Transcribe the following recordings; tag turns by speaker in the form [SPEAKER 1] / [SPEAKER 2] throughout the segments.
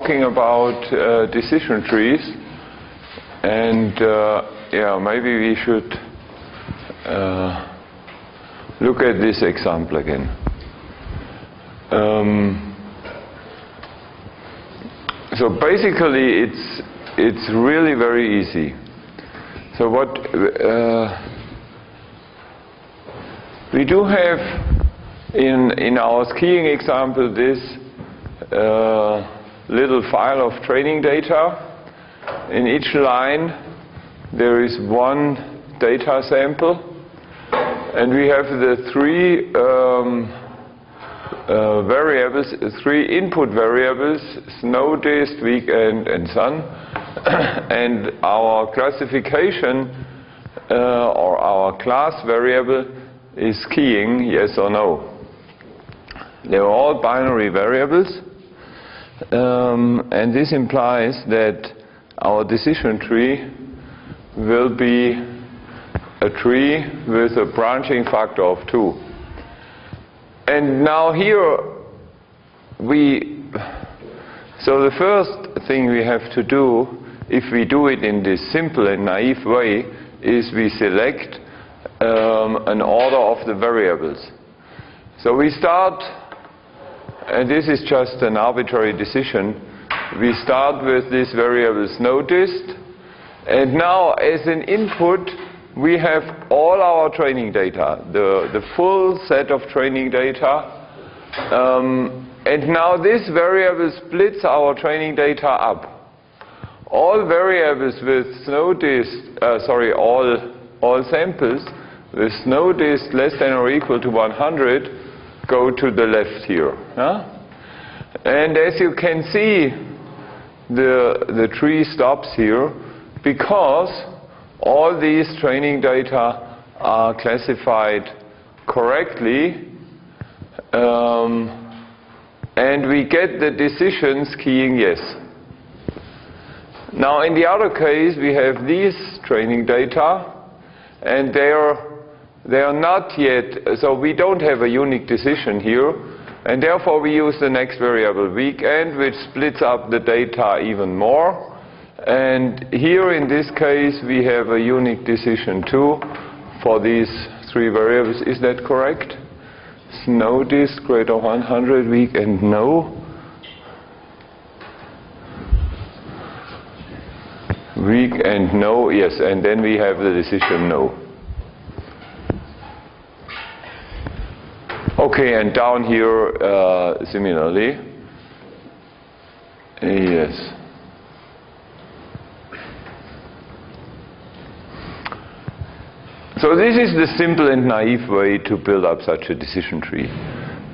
[SPEAKER 1] talking about uh, decision trees and uh, yeah maybe we should uh, look at this example again. Um, so basically it's it's really very easy. So what uh, we do have in in our skiing example this uh, little file of training data. In each line there is one data sample and we have the three um, uh, variables, three input variables, snow, dist, weekend and sun and our classification uh, or our class variable is skiing, yes or no. They are all binary variables um, and this implies that our decision tree will be a tree with a branching factor of 2. And now here we, so the first thing we have to do, if we do it in this simple and naive way, is we select um, an order of the variables. So we start and this is just an arbitrary decision. We start with these variables dist, and now as an input we have all our training data, the, the full set of training data. Um, and now this variable splits our training data up. All variables with dist, uh, sorry, all, all samples with dist less than or equal to 100 go to the left here. Huh? And as you can see, the, the tree stops here because all these training data are classified correctly um, and we get the decision skiing yes. Now in the other case we have these training data and they are they are not yet, so we don't have a unique decision here, and therefore we use the next variable weekend, which splits up the data even more. And here in this case we have a unique decision too for these three variables. Is that correct? Snow dist greater 100 weekend no. Week and no, yes, and then we have the decision no. Okay, and down here, uh, similarly. Yes. So this is the simple and naive way to build up such a decision tree.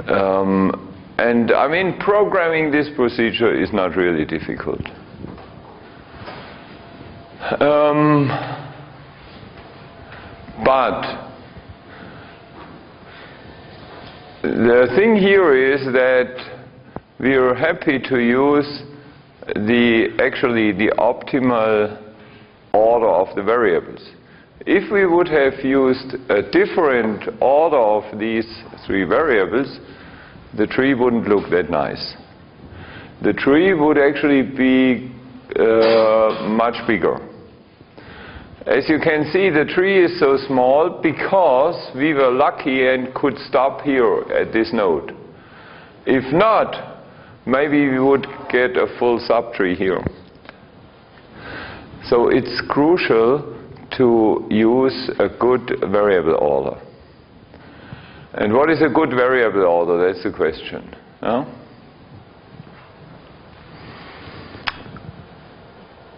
[SPEAKER 1] Um, and I mean, programming this procedure is not really difficult. Um, but the thing here is that we are happy to use the actually the optimal order of the variables. If we would have used a different order of these three variables, the tree wouldn't look that nice. The tree would actually be uh, much bigger. As you can see, the tree is so small because we were lucky and could stop here at this node. If not, maybe we would get a full subtree here. So it's crucial to use a good variable order. And what is a good variable order? That's the question.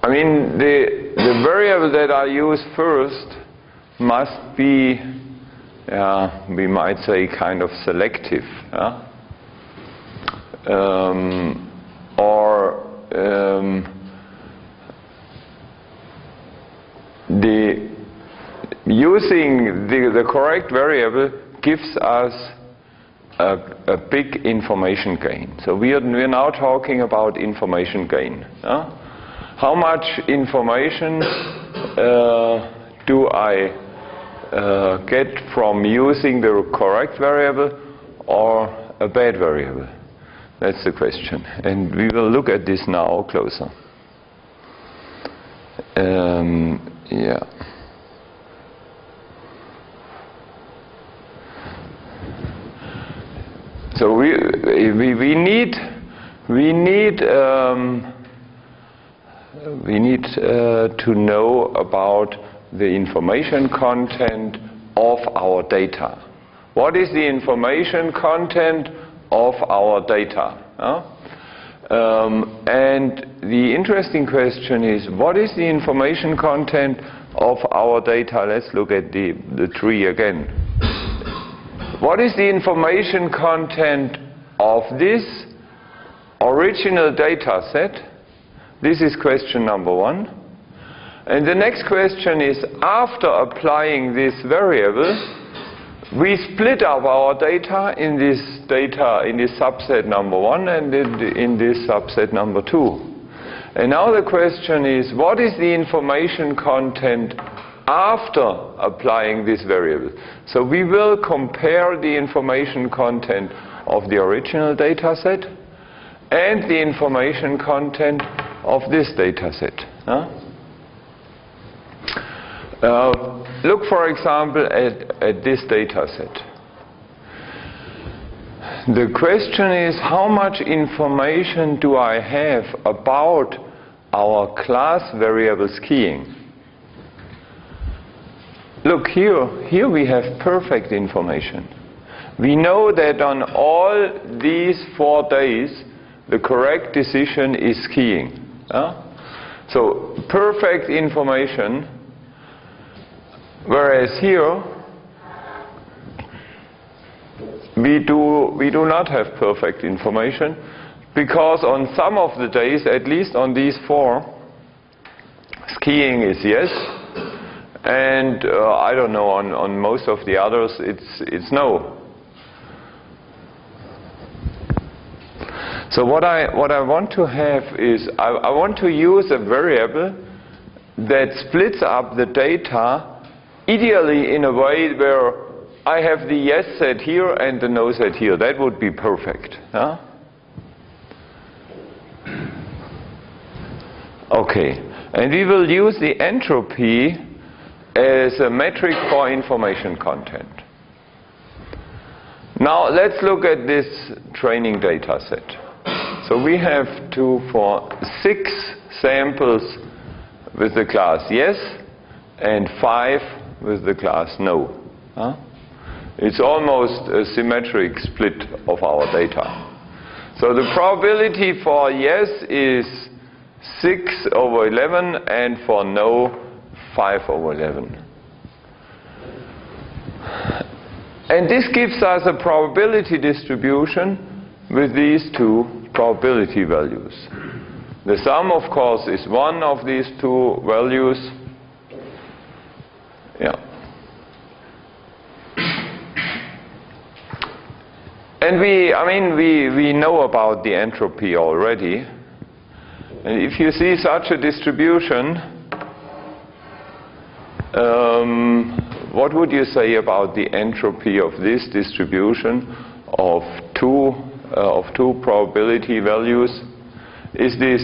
[SPEAKER 1] I mean, the, the variable that I use first must be, uh, we might say, kind of selective. Uh? Um, or um, the using the, the correct variable gives us a, a, big information gain. So we are, we are now talking about information gain. Uh? How much information uh, do I uh, get from using the correct variable or a bad variable? That's the question. And we will look at this now closer. Um, yeah. So we, we, we need, we need, um, we need uh, to know about the information content of our data. What is the information content of our data? Um, and the interesting question is, what is the information content of our data? Let's look at the, the tree again. What is the information content of this original data set? This is question number one. And the next question is, after applying this variable, we split up our data in this data in this subset number one and in this subset number two. And now the question is, what is the information content after applying this variable. So we will compare the information content of the original data set and the information content of this data set. Huh? Uh, look, for example, at, at this data set. The question is, how much information do I have about our class variable skiing? Look here, here we have perfect information. We know that on all these four days, the correct decision is skiing. So perfect information, whereas here, we do, we do not have perfect information because on some of the days, at least on these four, skiing is yes, and uh, I don't know, on, on most of the others, it's, it's no. So what I, what I want to have is, I, I want to use a variable that splits up the data ideally in a way where I have the yes set here and the no set here. That would be perfect. Huh? Okay. And we will use the entropy as a metric for information content. Now let's look at this training data set. So we have two for six samples with the class yes and five with the class no. Huh? It's almost a symmetric split of our data. So the probability for yes is 6 over 11 and for no 5 over 11. And this gives us a probability distribution with these two probability values. The sum, of course, is one of these two values. Yeah. And we, I mean, we, we know about the entropy already. And if you see such a distribution, um, what would you say about the entropy of this distribution of two, of two probability values? Is this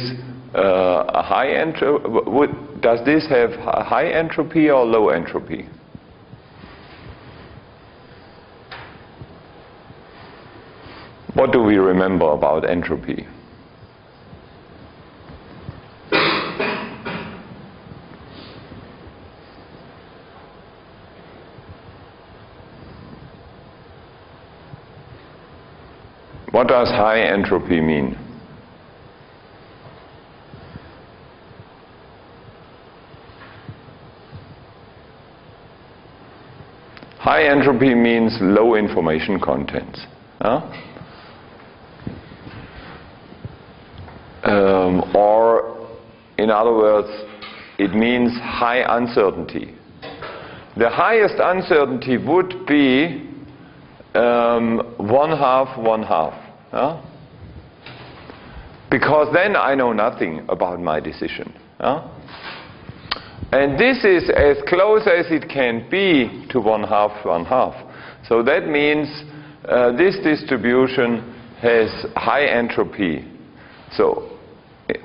[SPEAKER 1] uh, a high entropy? Does this have high entropy or low entropy? What do we remember about entropy? What does high entropy mean? High entropy means low information content. Huh? Um, or, in other words, it means high uncertainty. The highest uncertainty would be um, one half, one half. Because then I know nothing about my decision. And this is as close as it can be to one half, one half. So that means uh, this distribution has high entropy, so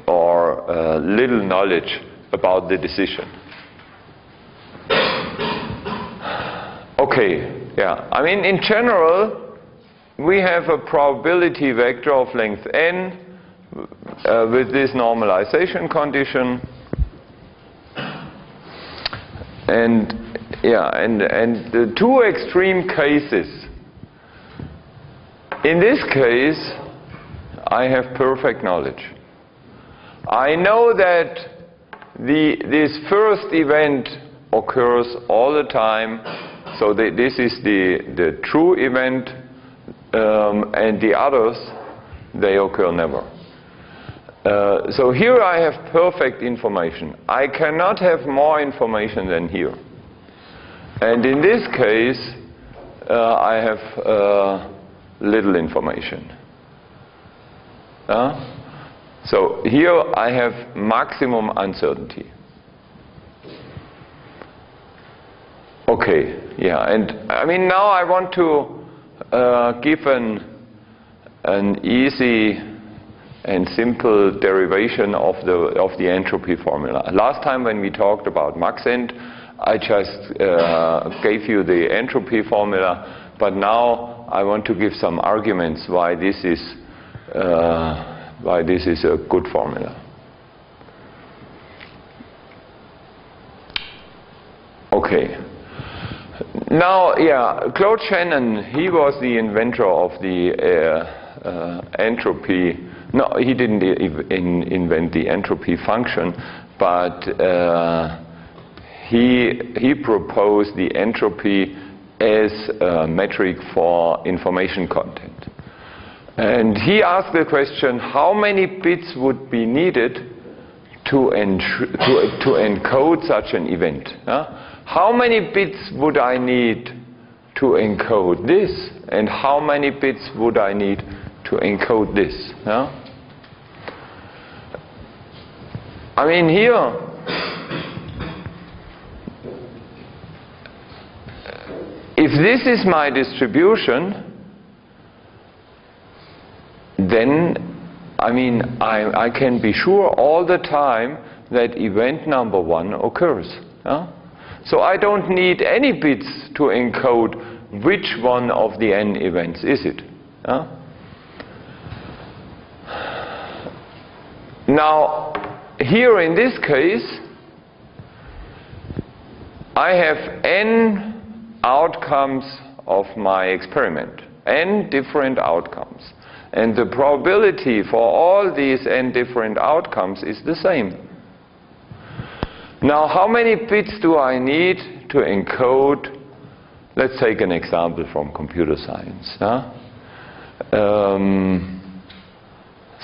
[SPEAKER 1] or uh, little knowledge about the decision. Okay, yeah. I mean, in general, we have a probability vector of length n uh, with this normalization condition. And yeah, and, and the two extreme cases. In this case, I have perfect knowledge. I know that the, this first event occurs all the time, so the, this is the, the true event, um, and the others, they occur never. Uh, so here I have perfect information. I cannot have more information than here. And in this case, uh, I have uh, little information. Uh, so here I have maximum uncertainty. Okay, yeah, and I mean now I want to uh, give an, an easy and simple derivation of the, of the entropy formula. Last time when we talked about Maxent, I just uh, gave you the entropy formula, but now I want to give some arguments why this is uh, why this is a good formula. Okay. Now, yeah, Claude Shannon, he was the inventor of the uh, uh, entropy. No, he didn't in invent the entropy function, but uh, he, he proposed the entropy as a metric for information content. And he asked the question, how many bits would be needed to, to, to encode such an event? How many bits would I need to encode this? And how many bits would I need to encode this? I mean, here, if this is my distribution, then I mean, I, I, can be sure all the time that event number one occurs. Yeah? So I don't need any bits to encode which one of the n events is it. Now, here in this case, I have n outcomes of my experiment, n different outcomes. And the probability for all these n different outcomes is the same. Now, how many bits do I need to encode? Let's take an example from computer science. Huh? Um,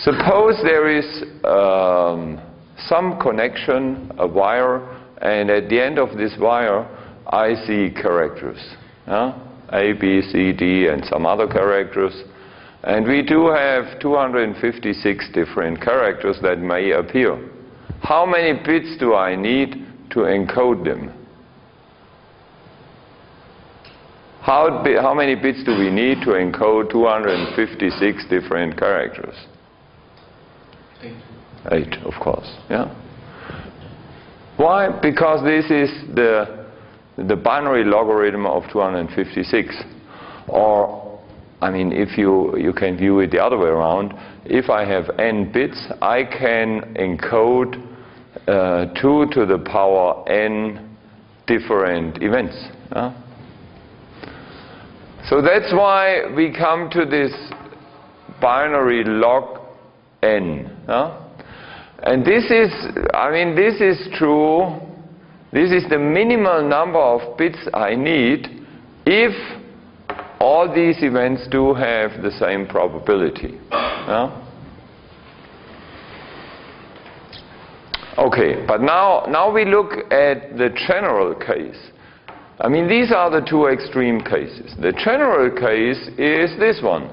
[SPEAKER 1] suppose there is um, some connection, a wire, and at the end of this wire, I see characters. Huh? A, B, C, D, and some other characters. And we do have 256 different characters that may appear. How many bits do I need to encode them? How, how many bits do we need to encode 256 different characters?
[SPEAKER 2] Eight.
[SPEAKER 1] Eight, of course, yeah. Why? Because this is the, the binary logarithm of 256. Or I mean, if you, you can view it the other way around, if I have n bits, I can encode uh, 2 to the power n different events. So that's why we come to this binary log n. And this is, I mean, this is true. This is the minimal number of bits I need if all these events do have the same probability. Yeah? Okay, but now, now we look at the general case. I mean, these are the two extreme cases. The general case is this one.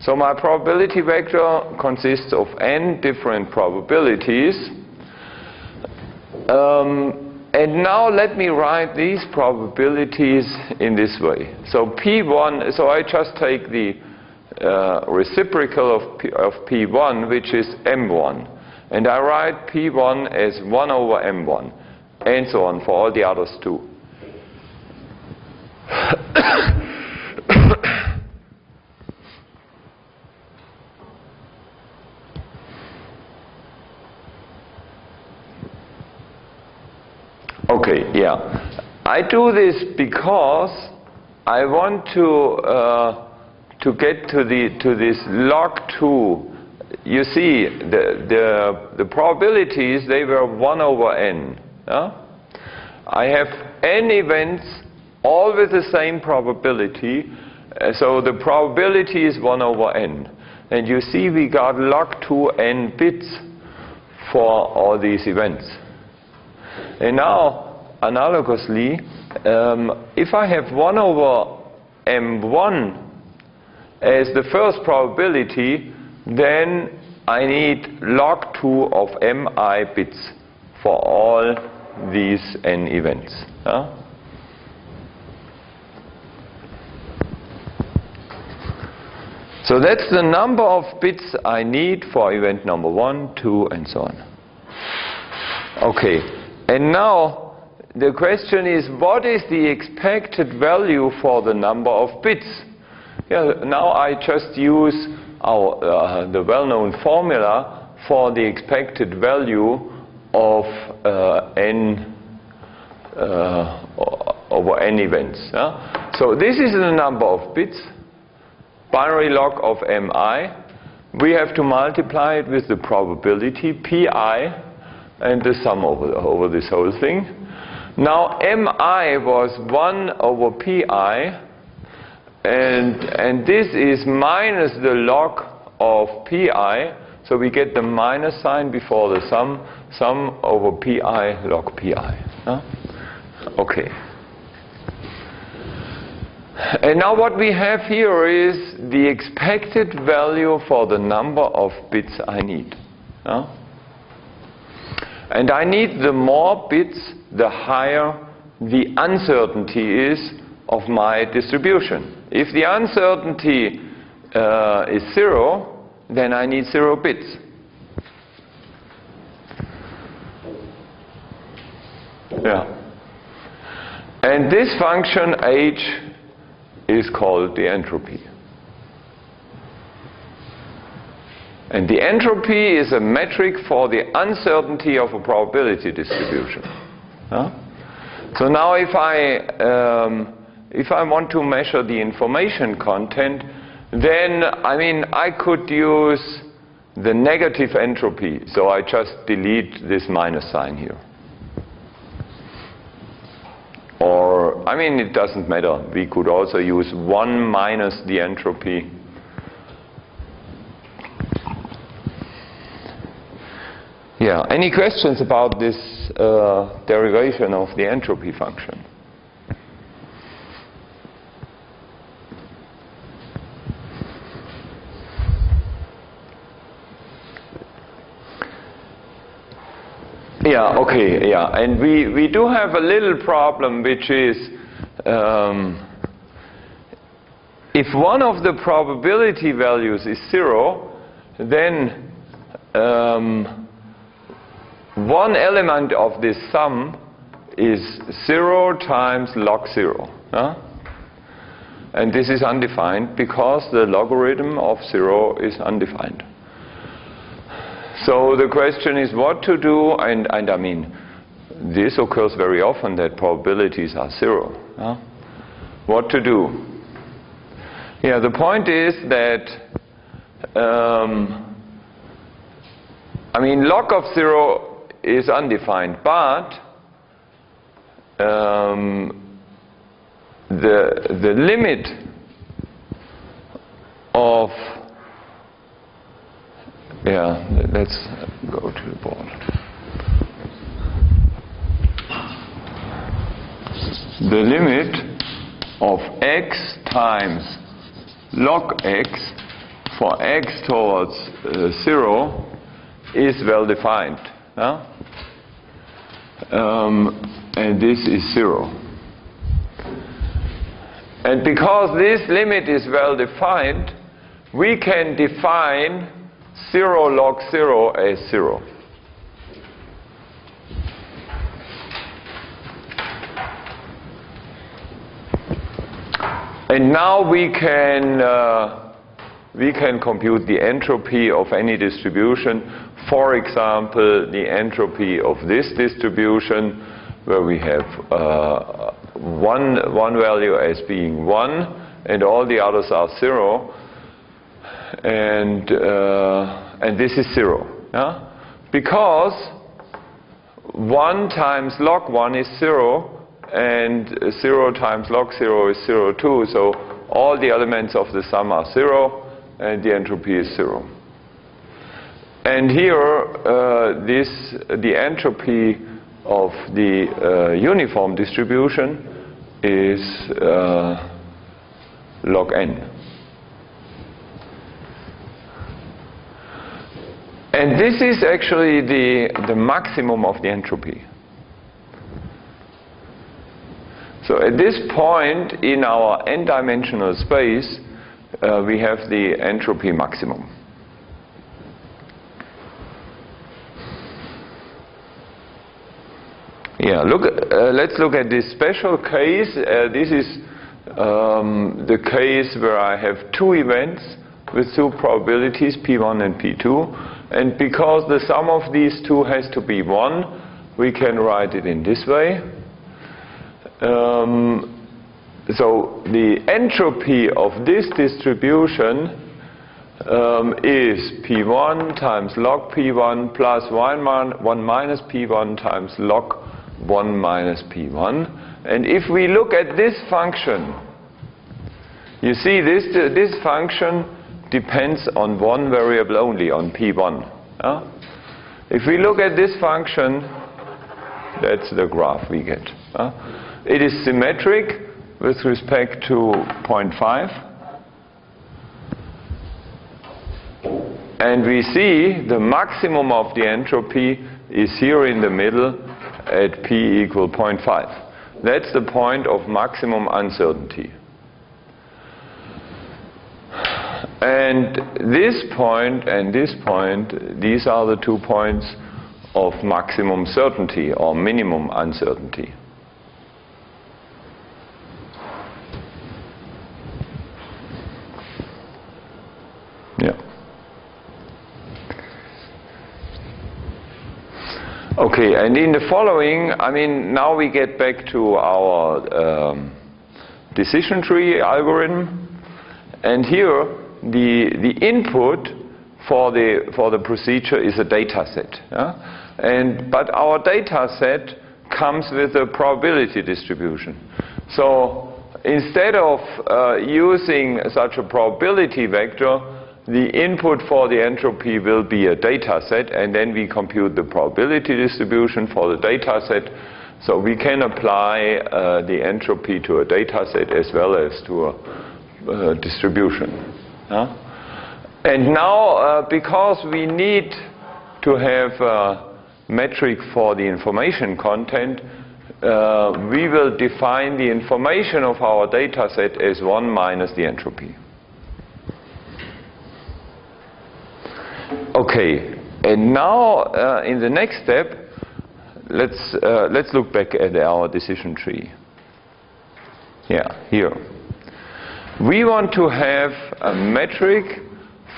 [SPEAKER 1] So my probability vector consists of n different probabilities. Um, and now let me write these probabilities in this way. So P1, so I just take the, uh, reciprocal of, P, of P1, which is M1. And I write P1 as 1 over M1, and so on for all the others too. okay, yeah. I do this because I want to uh, to get to the to this log two. You see, the the the probabilities they were one over n. I have n events all with the same probability, uh, so the probability is one over n. And you see, we got log two n bits for all these events. And now analogously, um, if I have 1 over m1 as the first probability, then I need log 2 of mi bits for all these n events. So that's the number of bits I need for event number 1, 2, and so on. Okay, and now the question is what is the expected value for the number of bits? Yeah, now I just use our, uh, the well-known formula for the expected value of uh, n uh, over n events. Yeah? So this is the number of bits, binary log of mi. We have to multiply it with the probability pi and the sum over, over this whole thing. Now mi was 1 over pi, and, and this is minus the log of pi, so we get the minus sign before the sum, sum over pi log pi. Huh? Okay. And now what we have here is the expected value for the number of bits I need. Huh? And I need the more bits the higher the uncertainty is of my distribution. If the uncertainty uh, is zero, then I need zero bits. Yeah. And this function h is called the entropy. And the entropy is a metric for the uncertainty of a probability distribution. So now if I, um, if I want to measure the information content, then, I mean, I could use the negative entropy. So I just delete this minus sign here. Or, I mean, it doesn't matter. We could also use 1 minus the entropy Yeah, any questions about this uh, derivation of the entropy function? Yeah, okay, yeah. And we, we do have a little problem which is um, if one of the probability values is zero, then um, one element of this sum is 0 times log 0. Huh? And this is undefined because the logarithm of 0 is undefined. So the question is what to do, and, and I mean, this occurs very often that probabilities are 0. Huh? What to do? Yeah, the point is that, um, I mean, log of 0 is undefined, but um, the, the limit of, yeah, let's go to the board. The limit of x times log x for x towards uh, 0 is well defined. Huh? Um, and this is zero. And because this limit is well defined, we can define 0 log 0 as 0. And now we can, uh, we can compute the entropy of any distribution. For example, the entropy of this distribution where we have uh, one, one value as being 1 and all the others are 0 and, uh, and this is 0. Yeah? Because 1 times log 1 is 0 and 0 times log 0 is 0 too. So all the elements of the sum are 0 and the entropy is 0. And here, uh, this, the entropy of the uh, uniform distribution is uh, log n. And this is actually the, the maximum of the entropy. So at this point in our n-dimensional space, uh, we have the entropy maximum. Yeah, look, uh, let's look at this special case. Uh, this is um, the case where I have two events with two probabilities, P1 and P2. And because the sum of these two has to be 1, we can write it in this way. Um, so the entropy of this distribution um, is P1 times log P1 plus 1, 1 minus P1 times log 1 minus P1. And if we look at this function, you see this, this function depends on one variable only, on P1. Uh? If we look at this function, that's the graph we get. It is symmetric with respect to 0.5. And we see the maximum of the entropy is here in the middle at p equal 0.5. That's the point of maximum uncertainty. And this point and this point, these are the two points of maximum certainty or minimum uncertainty. Yeah. Okay, and in the following, I mean, now we get back to our um, decision tree algorithm. And here, the, the input for the, for the procedure is a data set. Yeah? And, but our data set comes with a probability distribution. So instead of uh, using such a probability vector, the input for the entropy will be a data set, and then we compute the probability distribution for the data set. So we can apply uh, the entropy to a data set as well as to a uh, distribution. And now, uh, because we need to have a metric for the information content, uh, we will define the information of our data set as 1 minus the entropy. Okay, and now uh, in the next step, let's, uh, let's look back at our decision tree. Yeah, here. We want to have a metric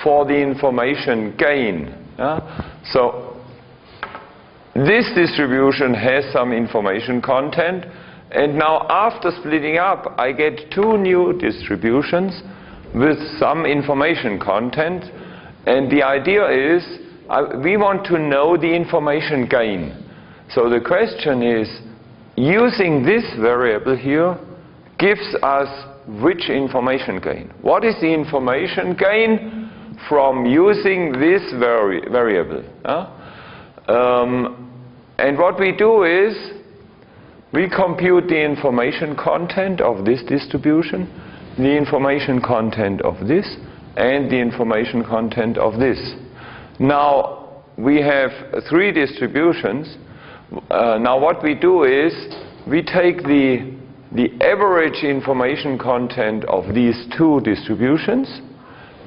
[SPEAKER 1] for the information gain. So this distribution has some information content, and now after splitting up, I get two new distributions with some information content and the idea is uh, we want to know the information gain. So the question is, using this variable here gives us which information gain? What is the information gain from using this vari variable? Um, and what we do is we compute the information content of this distribution, the information content of this, and the information content of this. Now, we have three distributions. Uh, now, what we do is we take the, the average information content of these two distributions,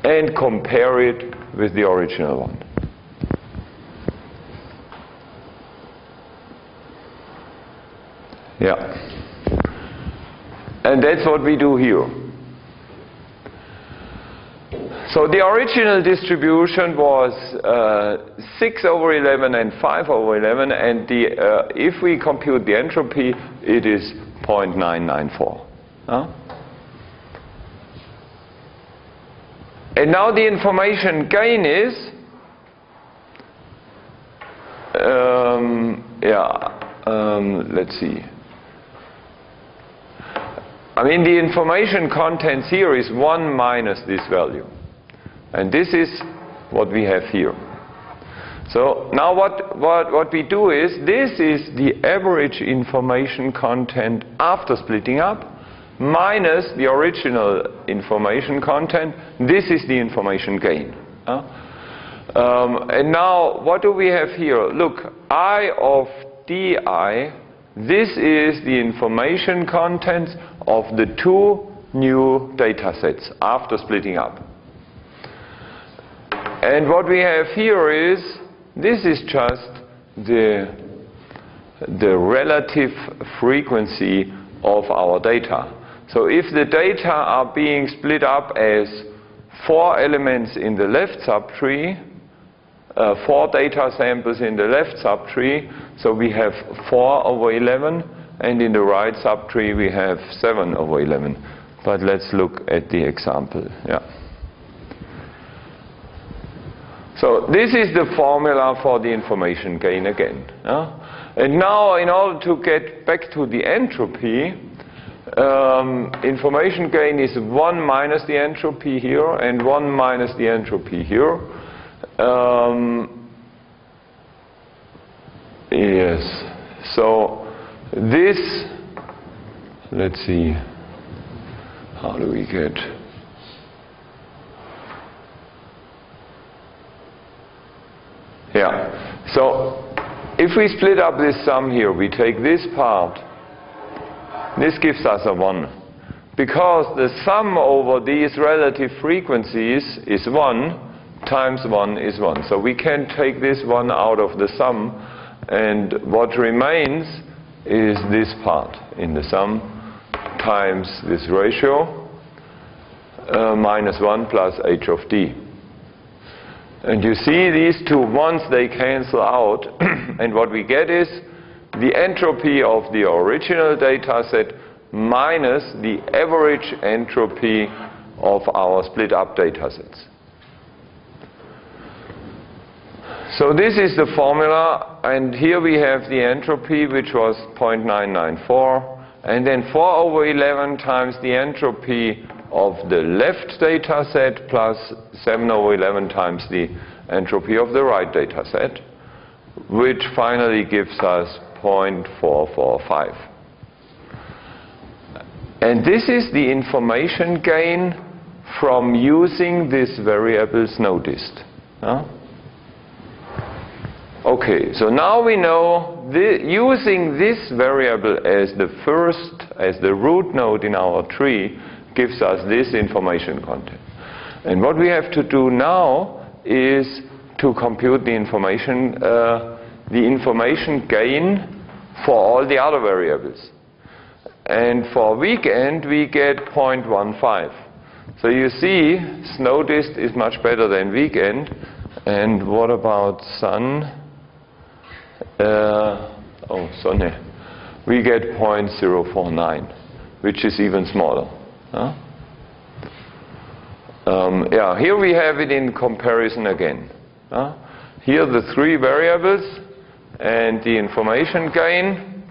[SPEAKER 1] and compare it with the original one. Yeah. And that's what we do here. So the original distribution was uh, 6 over 11 and 5 over 11, and the, uh, if we compute the entropy, it is 0.994. Huh? And now the information gain is, um, yeah, um, let's see. I mean, the information contents here is 1 minus this value. And this is what we have here. So now what, what, what we do is, this is the average information content after splitting up, minus the original information content. This is the information gain. Um, and now, what do we have here? Look, I of di this is the information contents of the two new data sets after splitting up. And what we have here is, this is just the, the relative frequency of our data. So if the data are being split up as four elements in the left subtree, uh, four data samples in the left subtree, so we have 4 over 11, and in the right subtree we have 7 over 11. But let's look at the example. Yeah. So this is the formula for the information gain again. Yeah? And now in order to get back to the entropy, um, information gain is 1 minus the entropy here and 1 minus the entropy here. Um, yes. So this, let's see, how do we get? Yeah. So if we split up this sum here, we take this part, this gives us a 1. Because the sum over these relative frequencies is 1, times 1 is 1. So we can take this 1 out of the sum, and what remains is this part in the sum times this ratio uh, minus 1 plus h of d. And you see these two ones, they cancel out, and what we get is the entropy of the original data set minus the average entropy of our split up data sets. So this is the formula, and here we have the entropy, which was 0.994, and then 4 over 11 times the entropy of the left data set plus 7 over 11 times the entropy of the right data set, which finally gives us 0.445. And this is the information gain from using this variable snow dist. Huh? Okay, so now we know the, using this variable as the first, as the root node in our tree gives us this information content. And what we have to do now is to compute the information, uh, the information gain for all the other variables. And for weekend, we get 0.15. So you see, SNODIST is much better than weekend. And what about sun? uh, oh, Sonne, we get 0.049, which is even smaller. Huh? Um, yeah, here we have it in comparison again. Huh? Here the three variables and the information gain.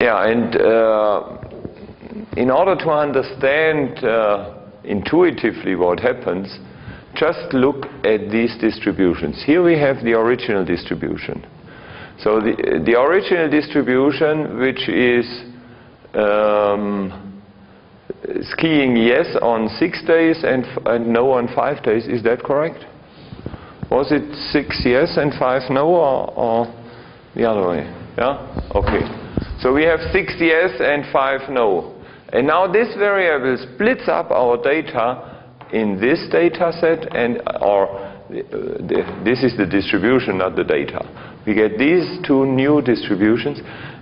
[SPEAKER 1] Yeah, and uh, in order to understand uh, intuitively what happens, just look at these distributions. Here we have the original distribution. So the, the original distribution, which is um, skiing yes on six days and, and no on five days, is that correct? Was it six yes and five no, or, or the other way? Yeah? Okay. So we have six yes and five no. And now this variable splits up our data in this data set and or uh, this is the distribution, not the data. We get these two new distributions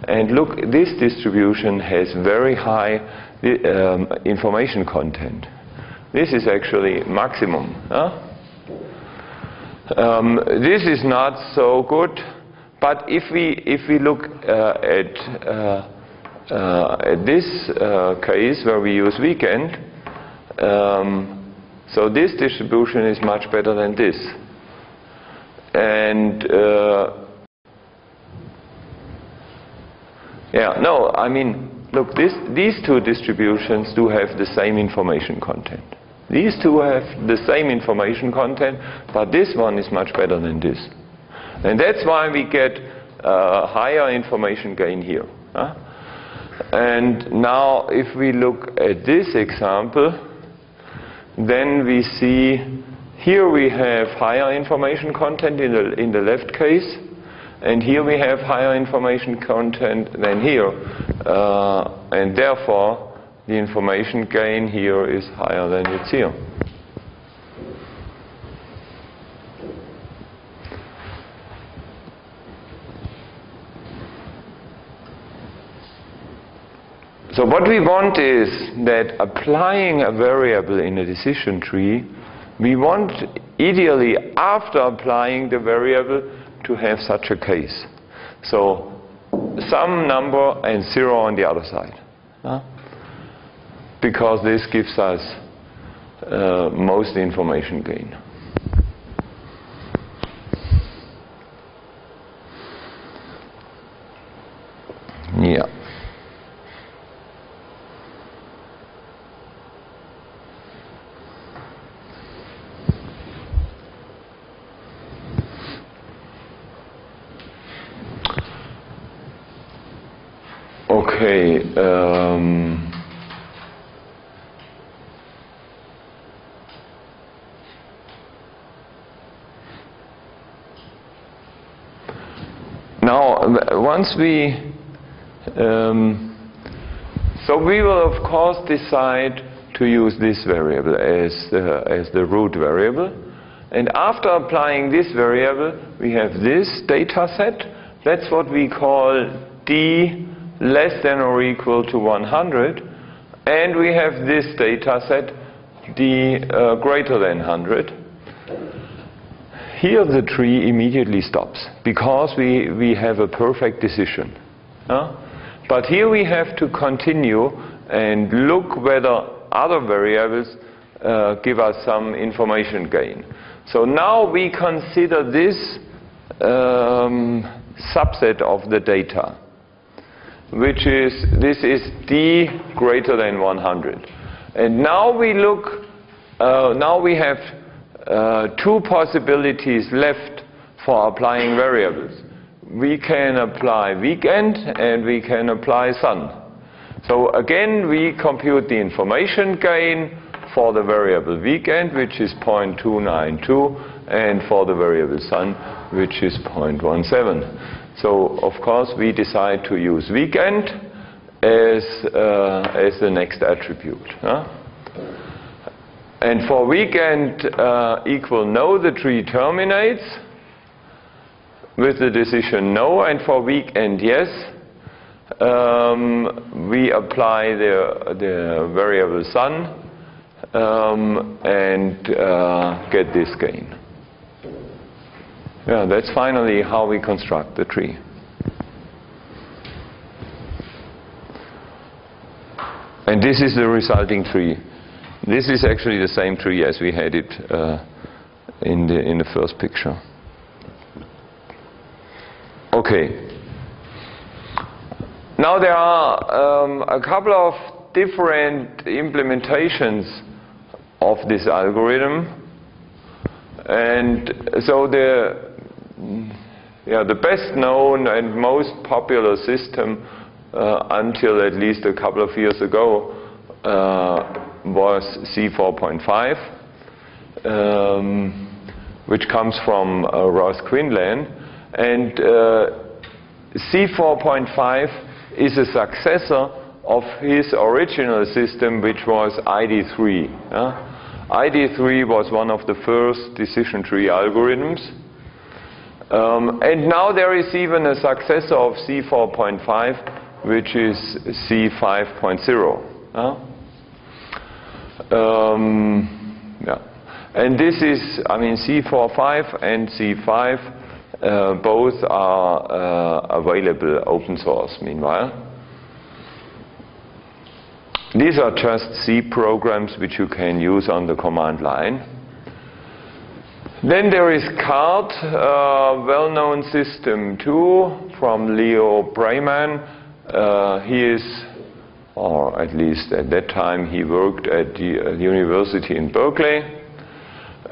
[SPEAKER 1] and look, this distribution has very high um, information content. This is actually maximum. Huh? Um, this is not so good, but if we if we look uh, at uh, uh, at this uh, case where we use weekend, um, so this distribution is much better than this, and uh, yeah, no, I mean, look, this, these two distributions do have the same information content. These two have the same information content, but this one is much better than this. And that's why we get uh, higher information gain here. Huh? And now if we look at this example, then we see here we have higher information content in the, in the left case, and here we have higher information content than here. Uh, and therefore, the information gain here is higher than it's here. So what we want is that applying a variable in a decision tree, we want ideally after applying the variable to have such a case. So some number and zero on the other side. Huh? because this gives us uh, most information gain. Yeah. Okay. Um, Now, once we, um, so we will of course decide to use this variable as the, as the root variable. And after applying this variable, we have this data set. That's what we call d less than or equal to 100. And we have this data set, d uh, greater than 100 here the tree immediately stops because we, we have a perfect decision. But here we have to continue and look whether other variables uh, give us some information gain. So now we consider this um, subset of the data, which is, this is d greater than 100. And now we look, uh, now we have uh, two possibilities left for applying variables. We can apply weekend and we can apply sun. So again, we compute the information gain for the variable weekend, which is 0.292, and for the variable sun, which is 0.17. So of course, we decide to use weekend as, uh, as the next attribute. Huh? And for weekend uh, equal no, the tree terminates with the decision no. And for weekend yes, um, we apply the, the variable sun um, and uh, get this gain. Yeah, that's finally how we construct the tree. And this is the resulting tree. This is actually the same tree as we had it uh, in, the, in the first picture. Okay. Now there are um, a couple of different implementations of this algorithm. And so the, yeah, the best known and most popular system uh, until at least a couple of years ago uh, was C4.5, um, which comes from uh, Ross Quinlan. And uh, C4.5 is a successor of his original system, which was ID3. Uh, ID3 was one of the first decision tree algorithms. Um, and now there is even a successor of C4.5, which is C5.0. Uh? Um, yeah. And this is, I mean, C4.5 and C5 uh, both are uh, available open source meanwhile. These are just C programs which you can use on the command line. Then there is CART, uh, well-known system 2 from Leo Breiman. Uh, he is, or at least at that time, he worked at the uh, university in Berkeley.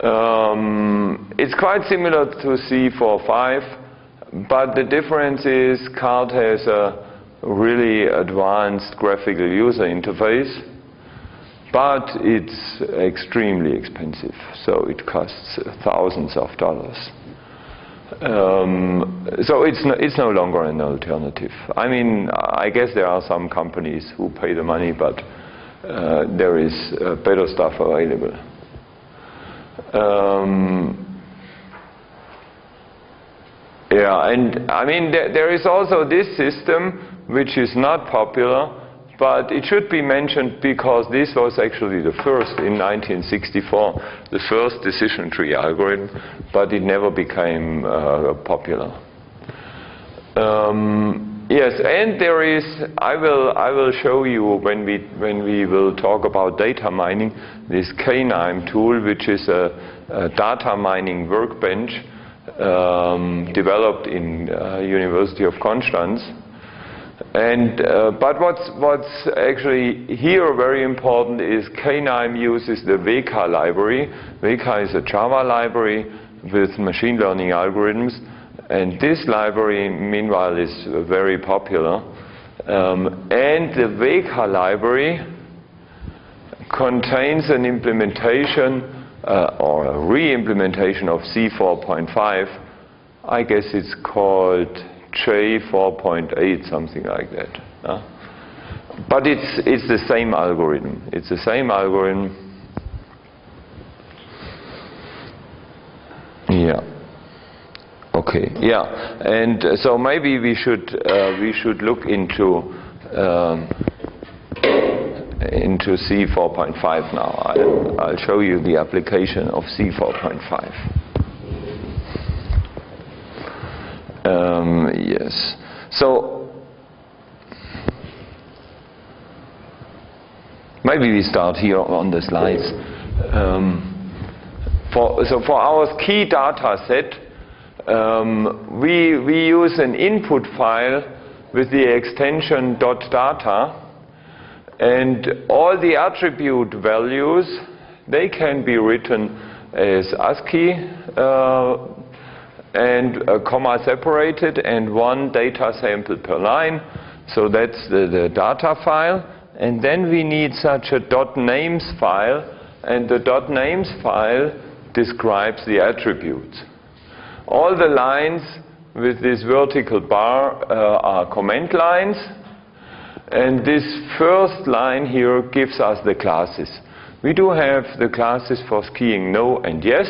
[SPEAKER 1] Um, it's quite similar to C45, but the difference is CART has a really advanced graphical user interface but it's extremely expensive, so it costs thousands of dollars. Um, so it's no, it's no longer an alternative. I mean, I guess there are some companies who pay the money, but uh, there is uh, better stuff available. Um, yeah, and I mean, there, there is also this system which is not popular, but it should be mentioned because this was actually the first in 1964, the first decision tree algorithm, but it never became uh, popular. Um, yes, and there is, I will, I will show you when we, when we will talk about data mining, this KNIME tool, which is a, a data mining workbench um, developed in uh, University of Konstanz and, uh, but what's, what's actually here very important is KNIME uses the Weka library. Weka is a Java library with machine learning algorithms. And this library, meanwhile, is very popular. Um, and the Weka library contains an implementation uh, or a re-implementation of C4.5. I guess it's called J4.8, something like that. Uh. But it's, it's the same algorithm. It's the same algorithm. Yeah. Okay. Yeah. And uh, so maybe we should uh, we should look into um, into C4.5 now. I'll, I'll show you the application of C4.5. Um, yes. So maybe we start here on the slides. Um, for, so for our key data set, um, we, we use an input file with the extension .data and all the attribute values, they can be written as ASCII uh, and a comma separated and one data sample per line. So that's the, the data file. And then we need such a dot .names file, and the dot .names file describes the attributes. All the lines with this vertical bar uh, are comment lines, and this first line here gives us the classes. We do have the classes for skiing no and yes,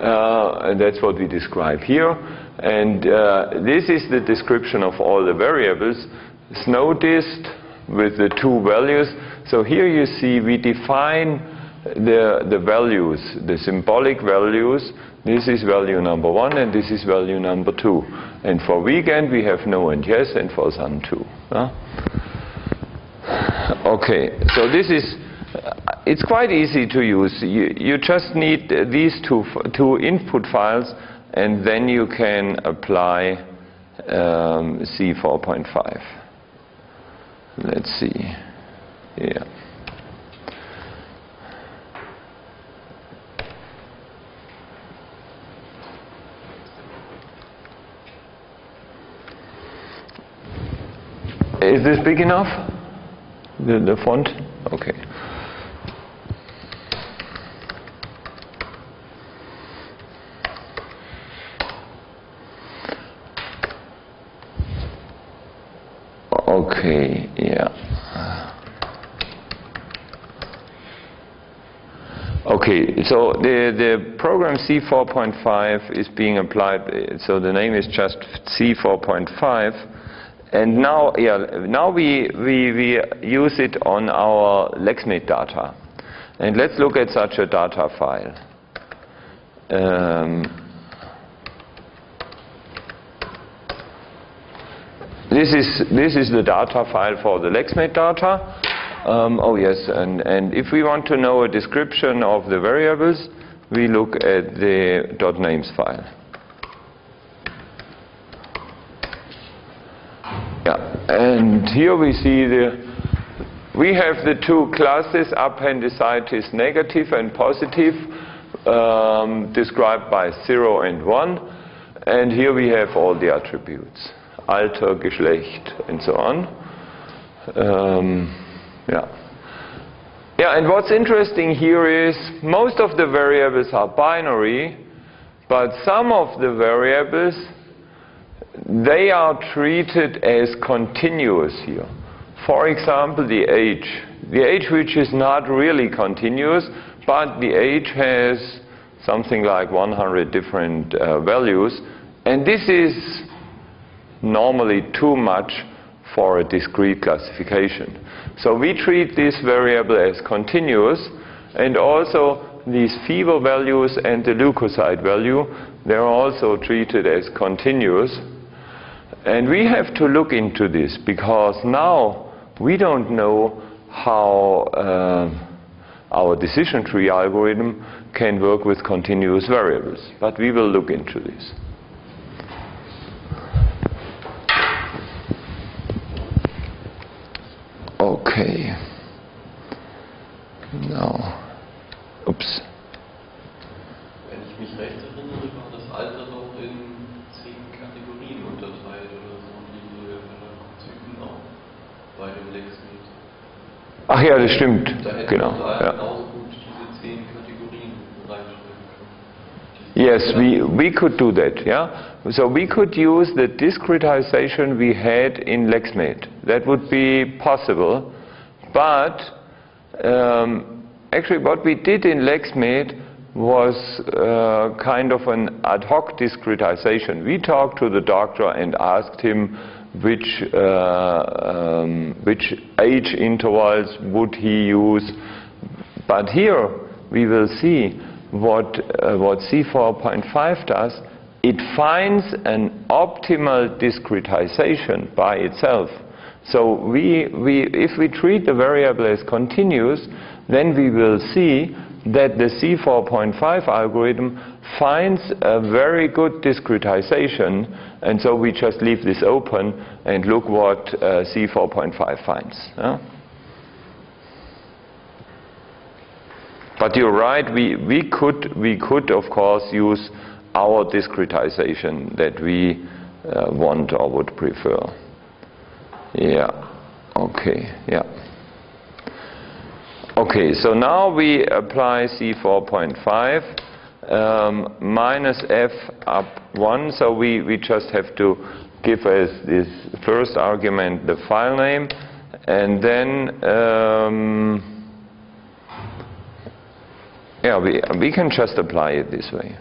[SPEAKER 1] and that's what we describe here. And uh, this is the description of all the variables. Snow dist with the two values. So here you see we define the, the values, the symbolic values. This is value number one and this is value number two. And for weekend we have no and yes and for sun too. Huh? Okay, so this is it's quite easy to use. You, you just need these two, two input files and then you can apply um, C4.5. Let's see. Yeah. Is this big enough? The, the font? Okay. Okay, yeah. Okay, so the, the program C4.5 is being applied, so the name is just C4.5. And now, yeah, now we, we, we use it on our LexMed data. And let's look at such a data file. Um, this is this is the data file for the LexMed data. Um, oh yes, and, and if we want to know a description of the variables, we look at the dot .names file. Yeah, and here we see the we have the two classes, appendicitis negative and positive, um, described by 0 and 1. And here we have all the attributes, Alter, Geschlecht, and so on. Um, yeah. Yeah, and what's interesting here is most of the variables are binary, but some of the variables, they are treated as continuous here. For example, the age. The age which is not really continuous, but the age has something like 100 different uh, values, and this is normally too much for a discrete classification. So we treat this variable as continuous and also these fever values and the leukocyte value, they're also treated as continuous. And we have to look into this because now we don't know how uh, our decision tree algorithm can work with continuous variables. But we will look into this. Okay. Now. Ups.
[SPEAKER 2] Wenn ich mich recht erinnere, war das Alter noch in zehn Kategorien unterteilt oder so, die Typen auch bei dem LexMed.
[SPEAKER 1] Ach ja, das stimmt.
[SPEAKER 2] Da hätte
[SPEAKER 1] Genau. Ja. Yes, we, we could do that, yeah? So we could use the discretization we had in LexMed. That would be possible. But um, actually what we did in LexMed was uh, kind of an ad hoc discretization. We talked to the doctor and asked him which, uh, um, which age intervals would he use. But here we will see what, uh, what C4.5 does. It finds an optimal discretization by itself. So we, we, if we treat the variable as continuous, then we will see that the C4.5 algorithm finds a very good discretization, and so we just leave this open and look what uh, C4.5 finds. yeah? But you're right, we, we, could, we could, of course, use our discretization that we uh, want or would prefer. Yeah, okay, yeah. Okay, so now we apply C4.5 um, minus f up 1, so we, we just have to give as this first argument the file name, and then um, yeah, we, we can just apply it this way.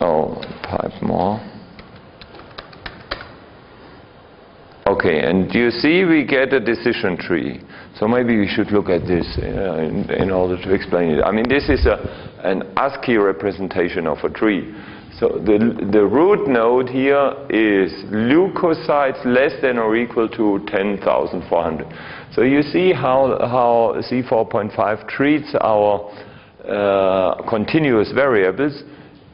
[SPEAKER 1] Oh, type more. Okay, and you see we get a decision tree. So maybe we should look at this uh, in, in order to explain it. I mean, this is a, an ASCII representation of a tree. So the, the root node here is leukocytes less than or equal to 10,400. So you see how, how C4.5 treats our uh, continuous variables.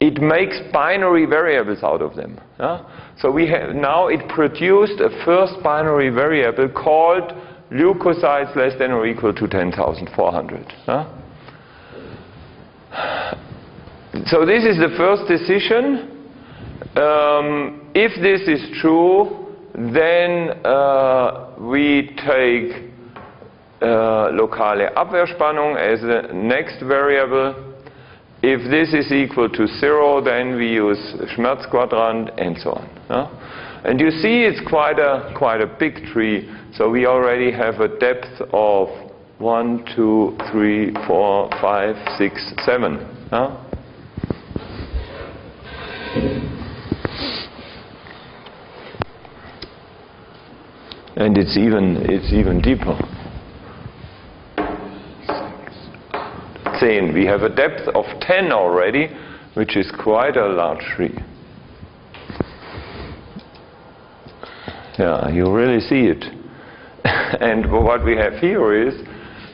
[SPEAKER 1] It makes binary variables out of them. yeah? So we have now it produced a first binary variable called leukocytes less than or equal to 10,400. yeah? So this is the first decision. Um, if this is true, then uh, we take uh, lokale Abwehrspannung as the next variable. If this is equal to zero, then we use Schmerzquadrant and so on. yeah? And you see it's quite a, quite a big tree. So we already have a depth of one, two, three, four, five, six, seven. Huh? And it's even, it's even deeper. Ten. We have a depth of 10 already, which is quite a large tree. Yeah, you really see it. and what we have here is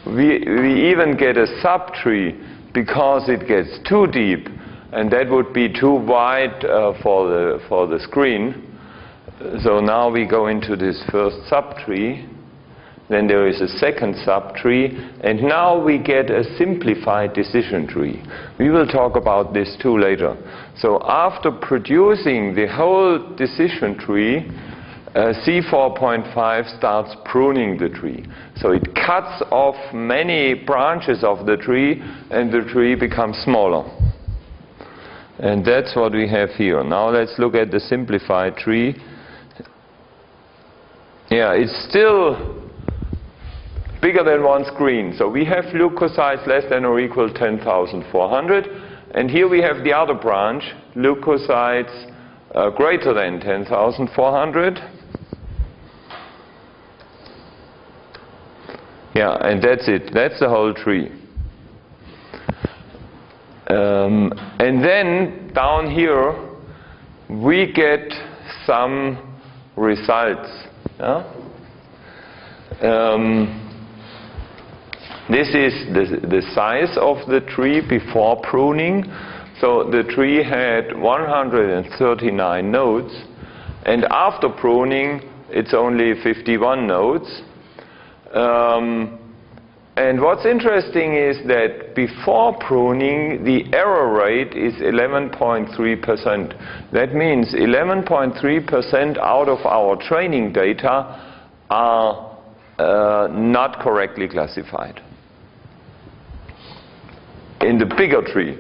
[SPEAKER 1] we, we even get a subtree because it gets too deep and that would be too wide uh, for, the, for the screen. So now we go into this first subtree, then there is a second subtree, and now we get a simplified decision tree. We will talk about this too later. So after producing the whole decision tree, uh, C4.5 starts pruning the tree. So it cuts off many branches of the tree and the tree becomes smaller. And that's what we have here. Now let's look at the simplified tree. Yeah, it's still bigger than one screen. So we have leukocytes less than or equal 10,400. And here we have the other branch, leukocytes uh, greater than 10,400. Yeah, and that's it. That's the whole tree. Um, and then down here we get some results. Yeah? Um, this is the, the size of the tree before pruning. So the tree had 139 nodes, and after pruning, it's only 51 nodes. Um, and what's interesting is that before pruning, the error rate is 11.3%. That means 11.3% out of our training data are uh, not correctly classified in the bigger tree.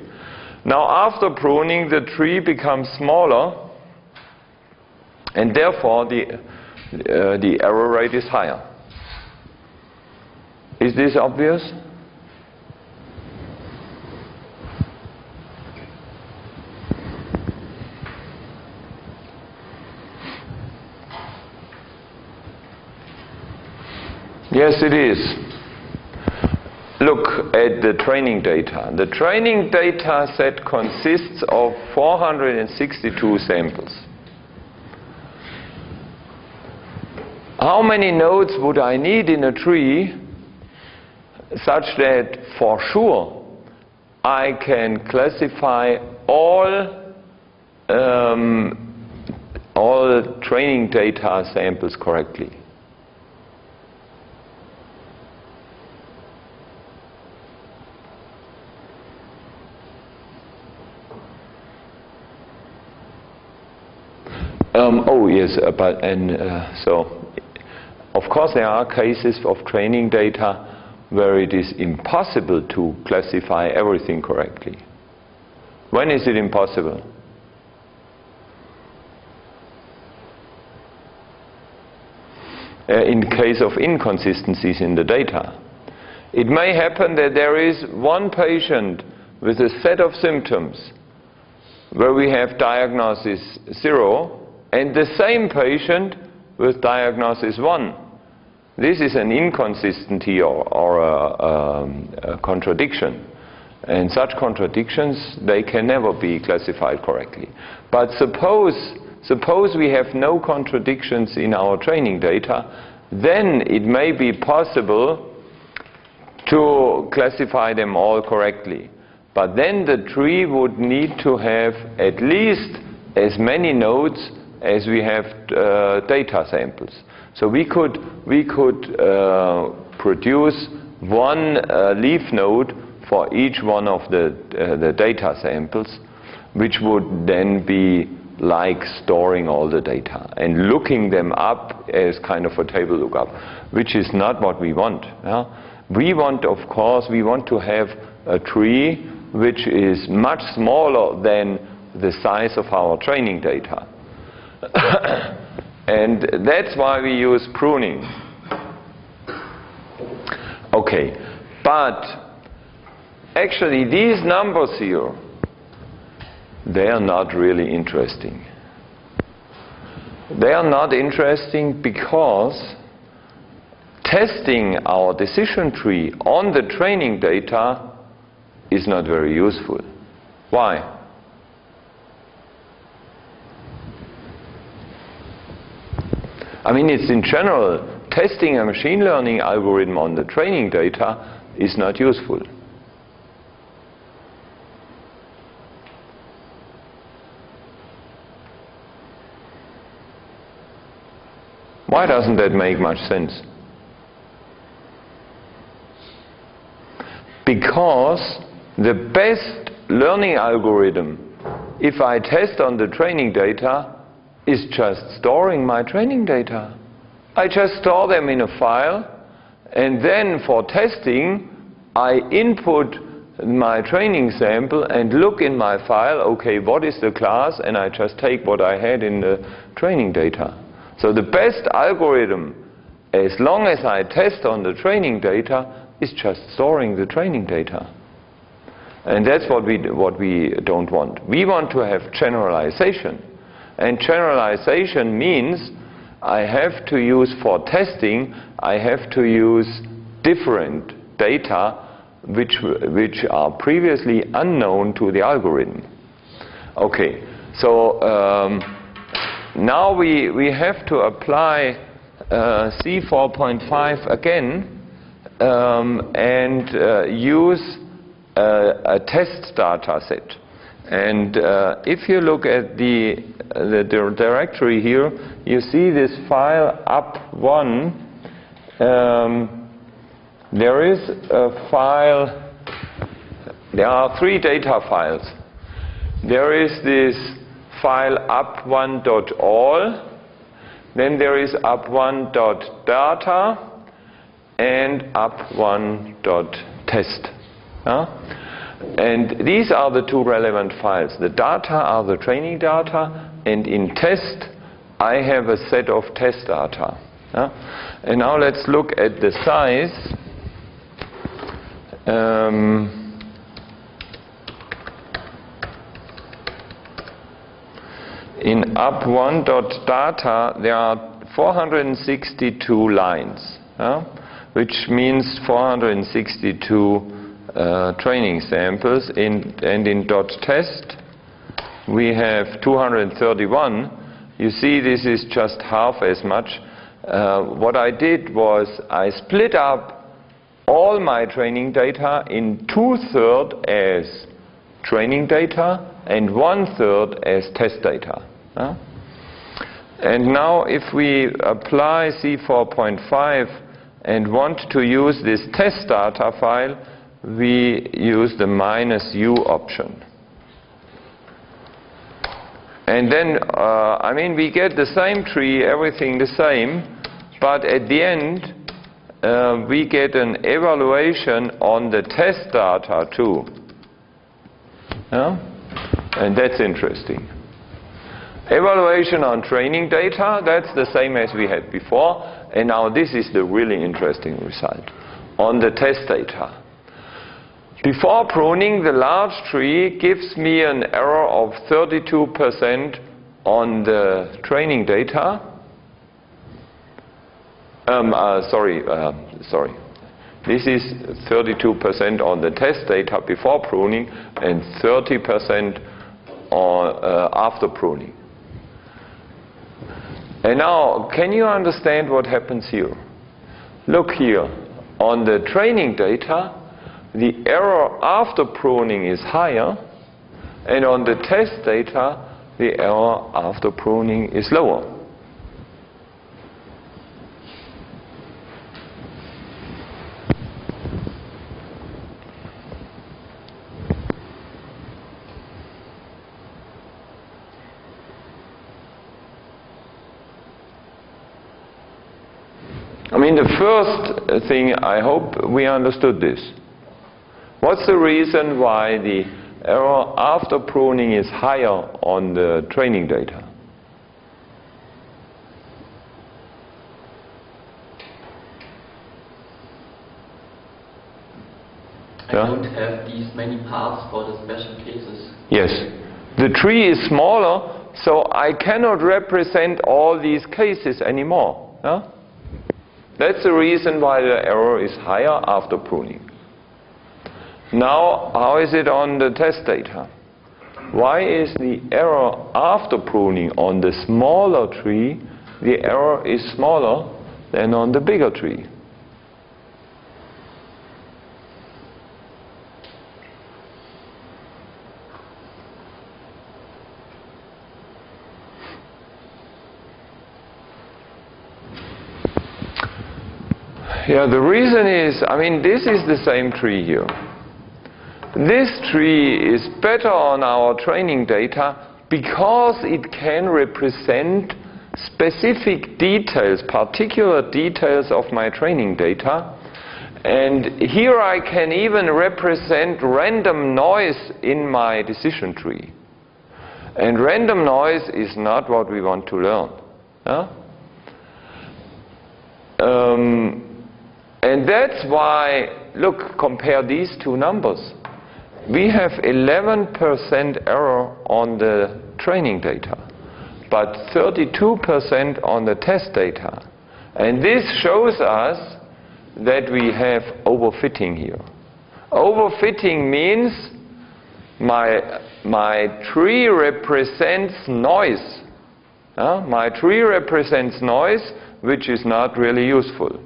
[SPEAKER 1] Now after pruning, the tree becomes smaller and therefore the, uh, the error rate is higher. Is this obvious? Yes, it is. Look at the training data. The training data set consists of 462 samples. How many nodes would I need in a tree such that for sure I can classify all um, all training data samples correctly. Um, oh yes, uh, but and uh, so of course there are cases of training data where it is impossible to classify everything correctly. When is it impossible? Uh, in case of inconsistencies in the data. It may happen that there is one patient with a set of symptoms where we have diagnosis 0 and the same patient with diagnosis 1. This is an inconsistency or, or a, um, a contradiction. And such contradictions, they can never be classified correctly. But suppose, suppose we have no contradictions in our training data, then it may be possible to classify them all correctly. But then the tree would need to have at least as many nodes as we have uh, data samples. So we could, we could uh, produce one uh, leaf node for each one of the, uh, the data samples, which would then be like storing all the data and looking them up as kind of a table lookup, which is not what we want. Yeah? We want, of course, we want to have a tree which is much smaller than the size of our training data. And that's why we use pruning. Okay, but actually these numbers here, they are not really interesting. They are not interesting because testing our decision tree on the training data is not very useful. Why? I mean, it's in general, testing a machine learning algorithm on the training data is not useful. Why doesn't that make much sense? Because the best learning algorithm, if I test on the training data, is just storing my training data. I just store them in a file, and then for testing, I input my training sample and look in my file, okay, what is the class, and I just take what I had in the training data. So the best algorithm, as long as I test on the training data, is just storing the training data. And that's what we, what we don't want. We want to have generalization. And generalization means I have to use for testing, I have to use different data which, which are previously unknown to the algorithm. Okay, so um, now we, we have to apply uh, C4.5 again um, and uh, use uh, a test data set. And uh, if you look at the, the, directory here, you see this file up1. Um, there is a file, there are three data files. There is this file up1.all, then there is up1.data, and up1.test. Yeah? And these are the two relevant files. The data are the training data, and in test, I have a set of test data. Yeah? And now let's look at the size. Um, in up1.data, there are 462 lines, yeah? which means 462 uh, training samples. In, and in dot .test, we have 231. You see, this is just half as much. Uh, what I did was I split up all my training data in two-thirds as training data and one-third as test data. And now if we apply C4.5 and want to use this test data file, we use the minus u option. And then, uh, I mean, we get the same tree, everything the same, but at the end, uh, we get an evaluation on the test data too. Yeah? And that's interesting. Evaluation on training data, that's the same as we had before. And now this is the really interesting result. On the test data. Before pruning, the large tree gives me an error of 32% on the training data. Um, uh, sorry, uh, sorry. This is 32% on the test data before pruning and 30% on, uh, after pruning. And now, can you understand what happens here? Look here. On the training data, the error after pruning is higher, and on the test data, the error after pruning is lower. I mean, the first thing, I hope we understood this. What's the reason why the error after pruning is higher on the training data?
[SPEAKER 3] I don't have these many paths for the special cases.
[SPEAKER 1] Yes. The tree is smaller, so I cannot represent all these cases anymore. Yeah? That's the reason why the error is higher after pruning. Now, how is it on the test data? Why is the error after pruning on the smaller tree, the error is smaller than on the bigger tree? Yeah, the reason is, I mean, this is the same tree here. This tree is better on our training data because it can represent specific details, particular details of my training data. And here I can even represent random noise in my decision tree. And random noise is not what we want to learn. yeah? Um, and that's why, look, compare these two numbers. We have 11% error on the training data, but 32% on the test data. And this shows us that we have overfitting here. Overfitting means my, my tree represents noise. Uh, my tree represents noise which is not really useful.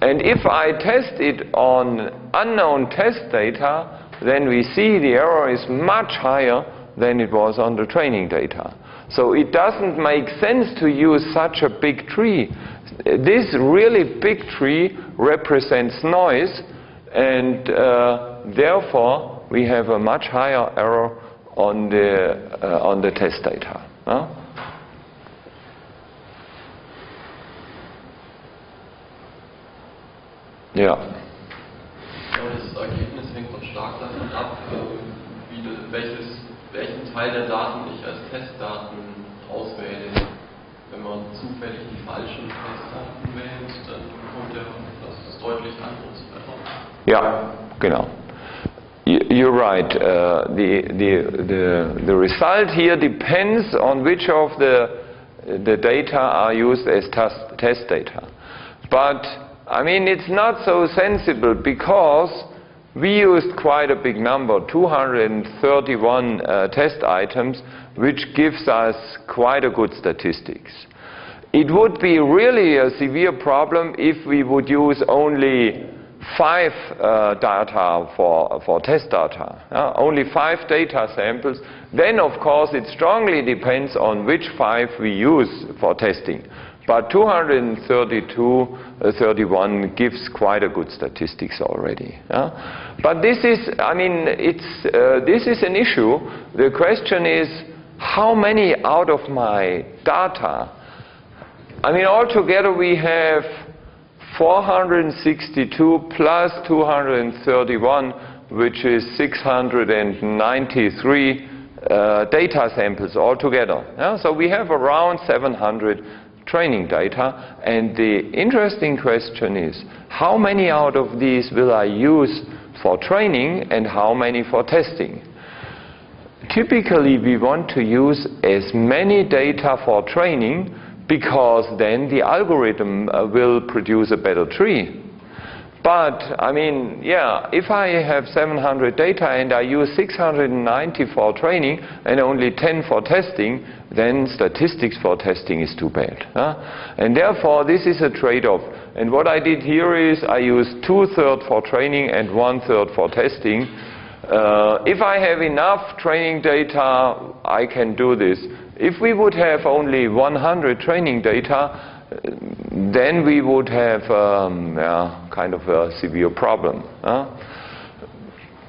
[SPEAKER 1] And if I test it on unknown test data, then we see the error is much higher than it was on the training data. So it doesn't make sense to use such a big tree. This really big tree represents noise, and uh, therefore we have a much higher error on the, uh, on the test data. huh? Ja.
[SPEAKER 2] Stark davon ab, wie welches, welchen Teil der Daten ich als Testdaten auswähle. Wenn man zufällig die falschen Testdaten wählt, dann bekommt er was deutlich heraus.
[SPEAKER 1] Yeah, genau. You're right. Uh, the, the, the, the result here depends on which of the, the data are used as test, test data. But, I mean, it's not so sensible because we used quite a big number, 231 uh, test items, which gives us quite a good statistics. It would be really a severe problem if we would use only five uh, data for, for test data, yeah, only five data samples, then of course it strongly depends on which five we use for testing. But 232, uh, 31 gives quite a good statistics already. yeah. But this is, I mean, it's, uh, this is an issue. The question is, how many out of my data I mean, altogether we have 462 plus 231, which is 693 uh, data samples altogether. Yeah? So we have around 700 training data. And the interesting question is, how many out of these will I use for training and how many for testing? Typically, we want to use as many data for training because then the algorithm uh, will produce a better tree. But, I mean, yeah, if I have 700 data and I use 690 for training and only 10 for testing, then statistics for testing is too bad. huh? And therefore, this is a trade-off. And what I did here is I used two-thirds for training and one-third for testing. Uh, if I have enough training data, I can do this. If we would have only 100 training data, then we would have um, yeah, kind of a severe problem. huh?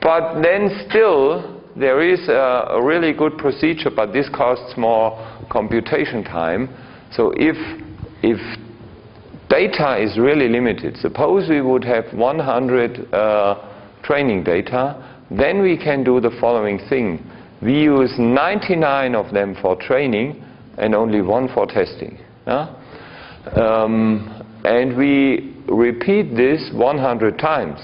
[SPEAKER 1] But then still, there is a, a really good procedure, but this costs more computation time. So if, if data is really limited, suppose we would have 100 uh, training data, then we can do the following thing. We use 99 of them for training and only one for testing. yeah? Um, and we repeat this 100 times.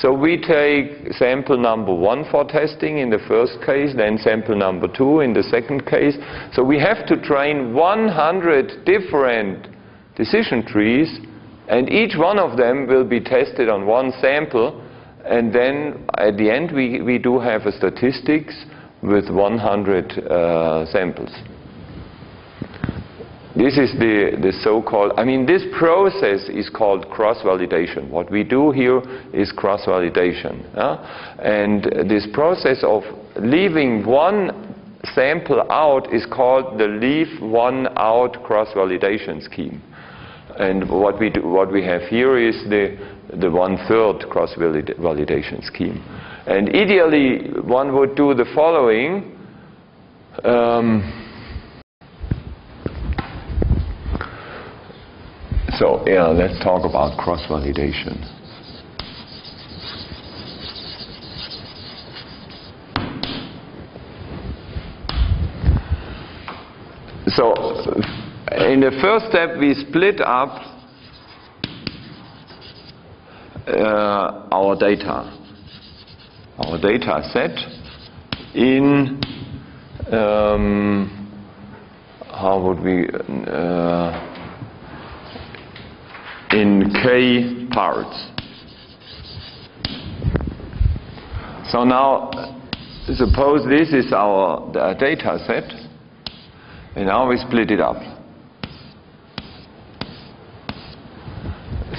[SPEAKER 1] So we take sample number one for testing in the first case, then sample number two in the second case. So we have to train 100 different decision trees, and each one of them will be tested on one sample, and then at the end we, we do have a statistics with 100 uh, samples. This is the, the so-called, I mean, this process is called cross-validation. What we do here is cross-validation. And this process of leaving one sample out is called the leave one out cross-validation scheme. And what we, do, what we have here is the, the one-third cross-validation scheme. And ideally, one would do the following. Um, So yeah, let's talk about cross-validation. So in the first step we split up uh, our data, our data set in um, how would we uh, in k parts. So now, suppose this is our data set, and now we split it up.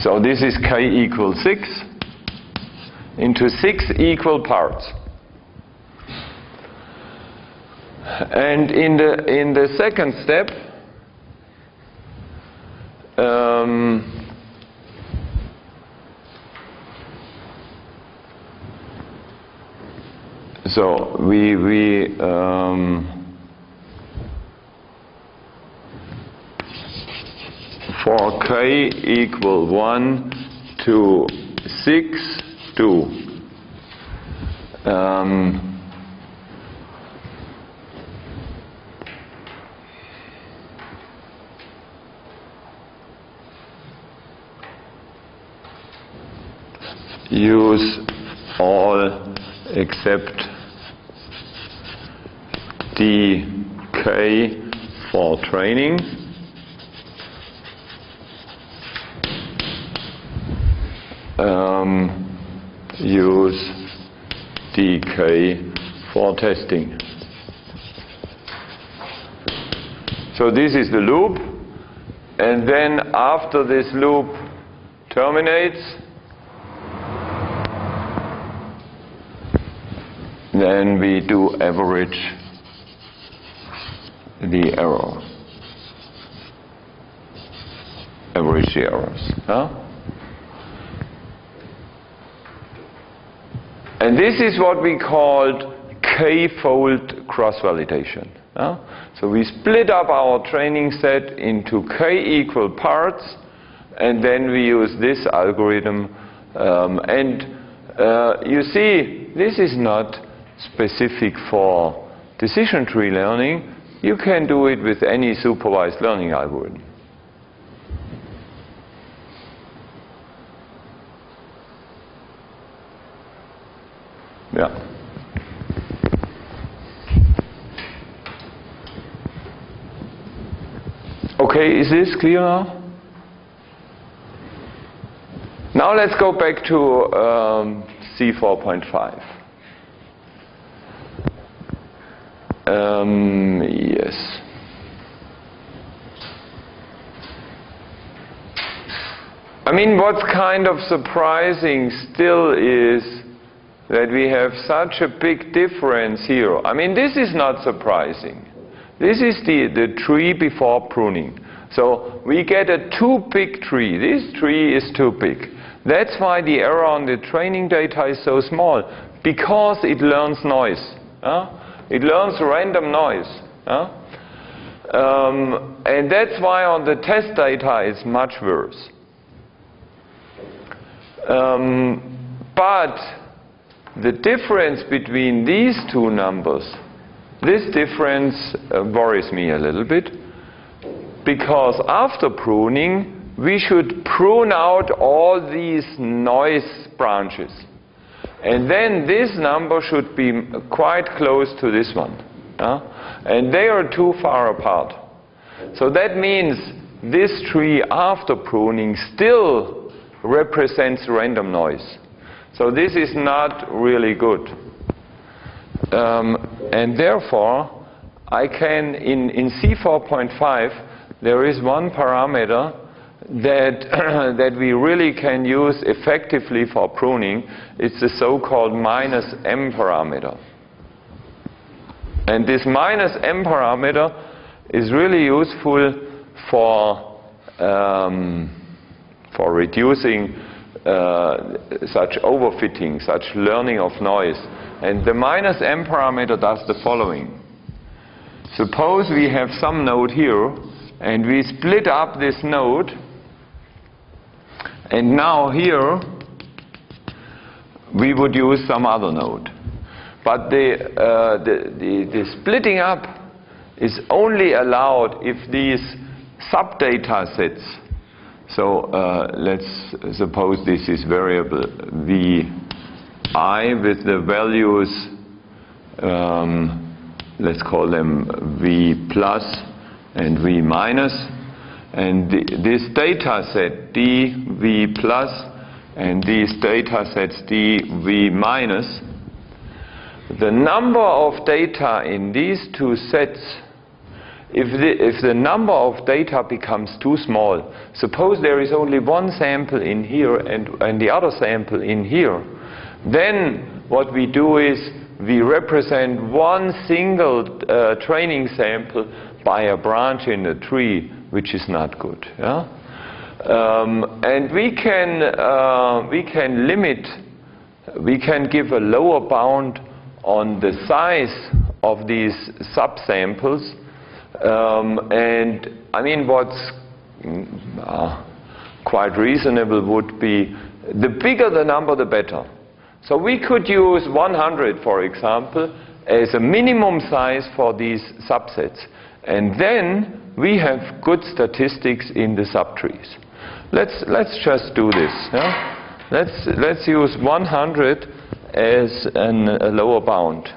[SPEAKER 1] So this is k equals 6 into 6 equal parts. And in the, in the second step, um, So we, we um, for k equal 1 to 6 2 um, use all except dk for training. Um, use dk for testing. So this is the loop and then after this loop terminates then we do average the error. Average errors. Huh? And this is what we called k-fold cross-validation. Huh? So we split up our training set into k equal parts, and then we use this algorithm. Um, and uh, you see, this is not specific for decision tree learning. You can do it with any supervised learning algorithm. Yeah. Okay, is this clear now? Now let's go back to um, C4.5. Um, yes. I mean, what's kind of surprising still is that we have such a big difference here. I mean, this is not surprising. This is the, the tree before pruning. So we get a too big tree. This tree is too big. That's why the error on the training data is so small, because it learns noise. Huh? It learns random noise. Huh? Um, and that's why on the test data it's much worse. Um, but the difference between these two numbers, this difference uh, worries me a little bit because after pruning we should prune out all these noise branches. And then this number should be quite close to this one. Yeah? And they are too far apart. So that means this tree after pruning still represents random noise. So this is not really good. Um, and therefore, I can, in, in C4.5, there is one parameter that, that we really can use effectively for pruning. It's the so-called minus m parameter. And this minus m parameter is really useful for, um, for reducing uh, such overfitting, such learning of noise. And the minus m parameter does the following. Suppose we have some node here, and we split up this node, and now here we would use some other node. But the, uh, the, the, the splitting up is only allowed if these subdata sets, so uh, let's suppose this is variable vi with the values, um, let's call them v plus and v minus, and this data set dv plus and these data sets dv minus the number of data in these two sets, if the, if the number of data becomes too small, suppose there is only one sample in here and, and the other sample in here, then what we do is we represent one single uh, training sample by a branch in a tree, which is not good. Yeah? Um, and we can, uh, we can limit, we can give a lower bound on the size of these subsamples. Um, and I mean, what's uh, quite reasonable would be the bigger the number, the better. So we could use 100, for example, as a minimum size for these subsets. And then we have good statistics in the subtrees. Let's, let's just do this. Yeah? Let's, let's use 100 as an, a lower bound.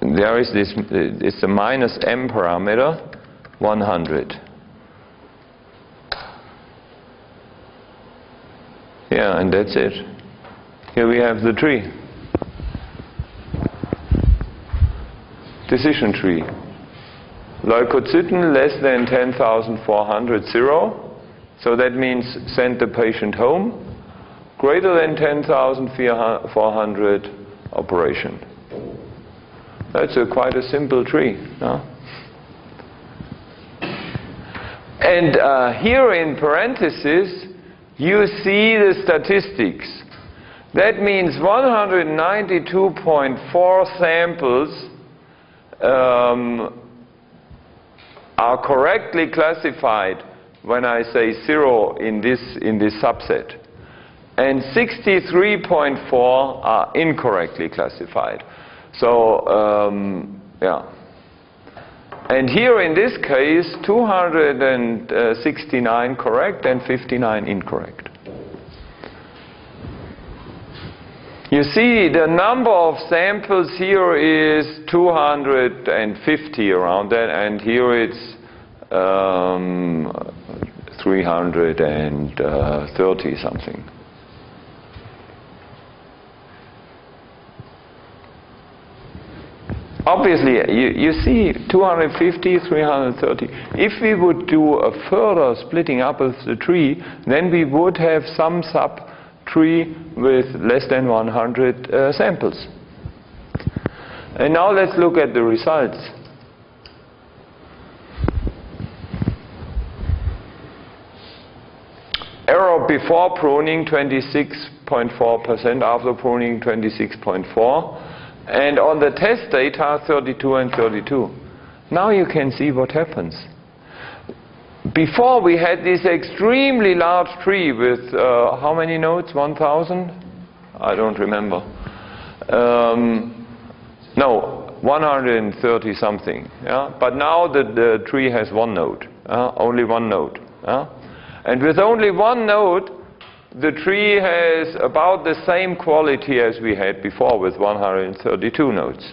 [SPEAKER 1] There is this, it's a minus m parameter, 100. Yeah, and that's it. Here we have the tree. Decision tree. Leukocyten less than 10,400, zero. So that means send the patient home greater than 10,400 operation. That's a quite a simple tree. No? And uh, here in parentheses, you see the statistics. That means 192.4 samples um, are correctly classified when I say zero in this, in this subset and 63.4 are incorrectly classified. So, um, yeah. And here in this case, 269 correct and 59 incorrect. You see, the number of samples here is 250 around that, and here it's um, 330 something. obviously, you, you see 250, 330. If we would do a further splitting up of the tree, then we would have some sub tree with less than 100 uh, samples. And now let's look at the results. Error before pruning 26.4%, after pruning 26.4 and on the test data 32 and 32. Now you can see what happens. Before we had this extremely large tree with uh, how many nodes? 1,000? I don't remember. Um, no, 130 something. Yeah? But now the, the tree has one node, uh, only one node. And with only one node, the tree has about the same quality as we had before with 132 nodes.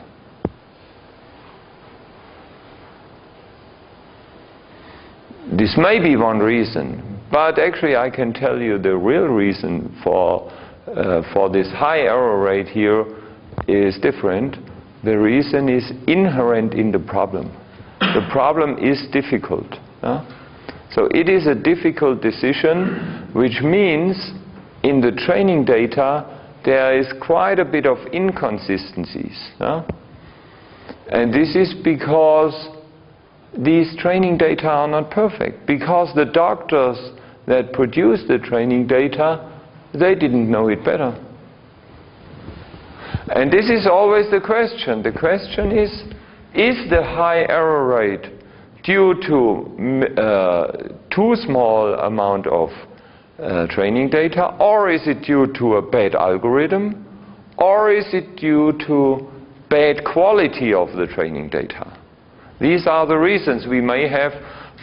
[SPEAKER 1] This may be one reason, but actually I can tell you the real reason for, uh, for this high error rate here is different. The reason is inherent in the problem. The problem is difficult. So it is a difficult decision, which means in the training data there is quite a bit of inconsistencies. And this is because these training data are not perfect because the doctors that produced the training data they didn't know it better. And this is always the question. The question is is the high error rate due to uh, too small amount of uh, training data or is it due to a bad algorithm or is it due to bad quality of the training data these are the reasons we may have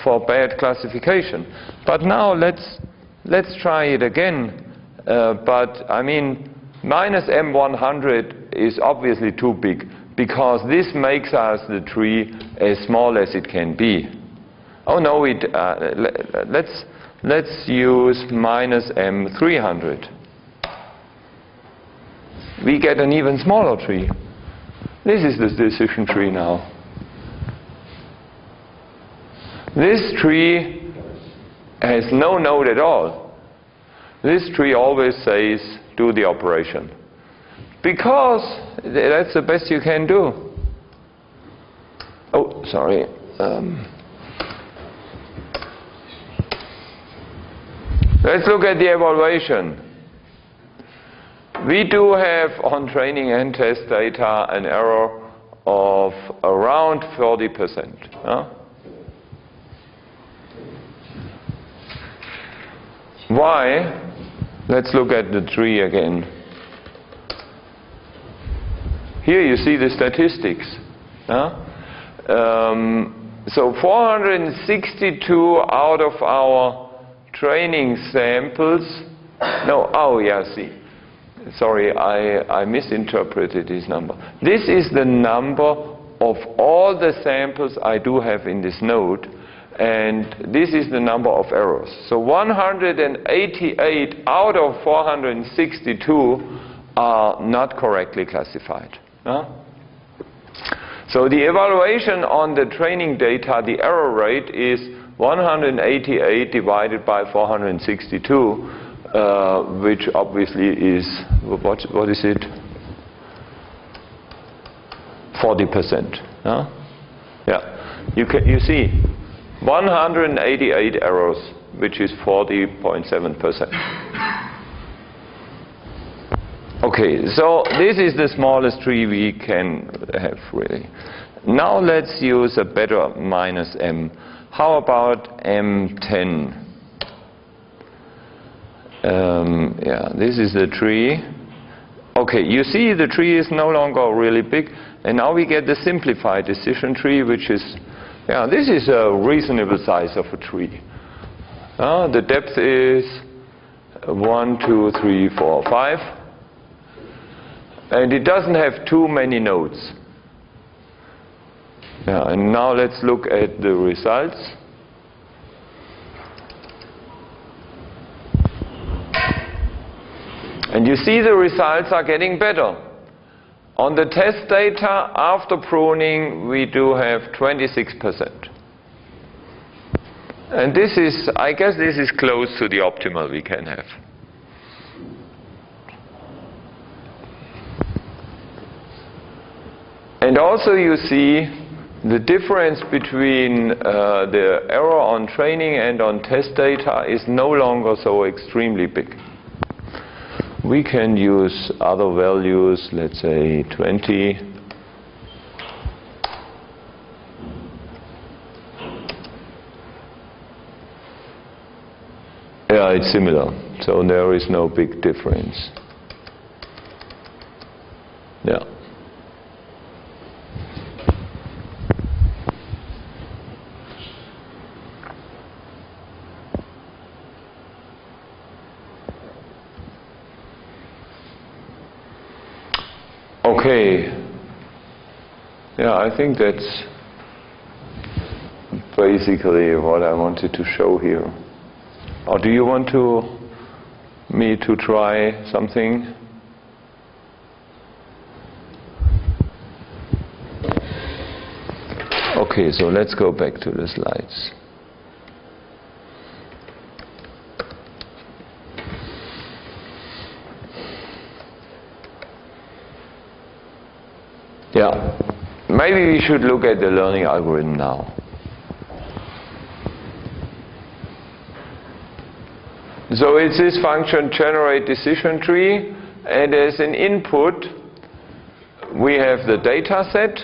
[SPEAKER 1] for bad classification. But now let's, let's try it again. Uh, but I mean, minus M100 is obviously too big because this makes us the tree as small as it can be. Oh no, it, uh, let's, let's use minus M300. We get an even smaller tree. This is the decision tree now. This tree has no node at all. This tree always says, do the operation. Because that's the best you can do. Oh, sorry. Um, let's look at the evaluation. We do have on training and test data an error of around 40%. Huh? Why? Let's look at the tree again. Here you see the statistics. huh? Um, so 462 out of our training samples, no, oh yeah, see. Sorry, I, I misinterpreted this number. This is the number of all the samples I do have in this node and this is the number of errors. So 188 out of 462 are not correctly classified. huh? So the evaluation on the training data, the error rate is 188 divided by 462, uh, which obviously is, what, what is it? 40%. huh? Yeah, you, can, you see, 188 errors, which is 40.7%. Okay, so this is the smallest tree we can have really. Now let's use a better minus m. How about m10? Um, yeah, this is the tree. Okay, you see the tree is no longer really big, and now we get the simplified decision tree, which is yeah, this is a reasonable size of a tree. Uh, the depth is 1, 2, 3, 4, 5. And it doesn't have too many nodes. Yeah, and now let's look at the results. And you see the results are getting better. On the test data, after pruning, we do have 26%. And this is, I guess this is close to the optimal we can have. And also you see the difference between uh, the error on training and on test data is no longer so extremely big. We can use other values, let's say 20. Yeah, it's similar. So there is no big difference. Yeah. Okay. Yeah, I think that's basically what I wanted to show here. Or do you want to me to try something? Okay, so let's go back to the slides. Yeah, maybe we should look at the learning algorithm now. So it's this function generate decision tree and as an input we have the data set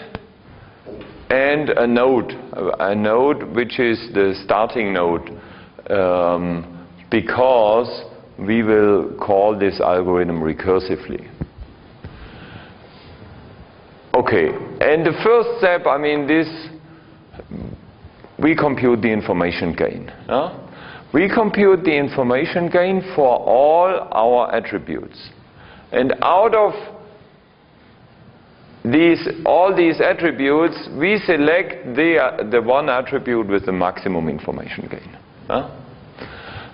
[SPEAKER 1] and a node, a node which is the starting node um, because we will call this algorithm recursively. Okay, and the first step, I mean this, we compute the information gain. We compute the information gain for all our attributes. And out of these, all these attributes, we select the, uh, the one attribute with the maximum information gain.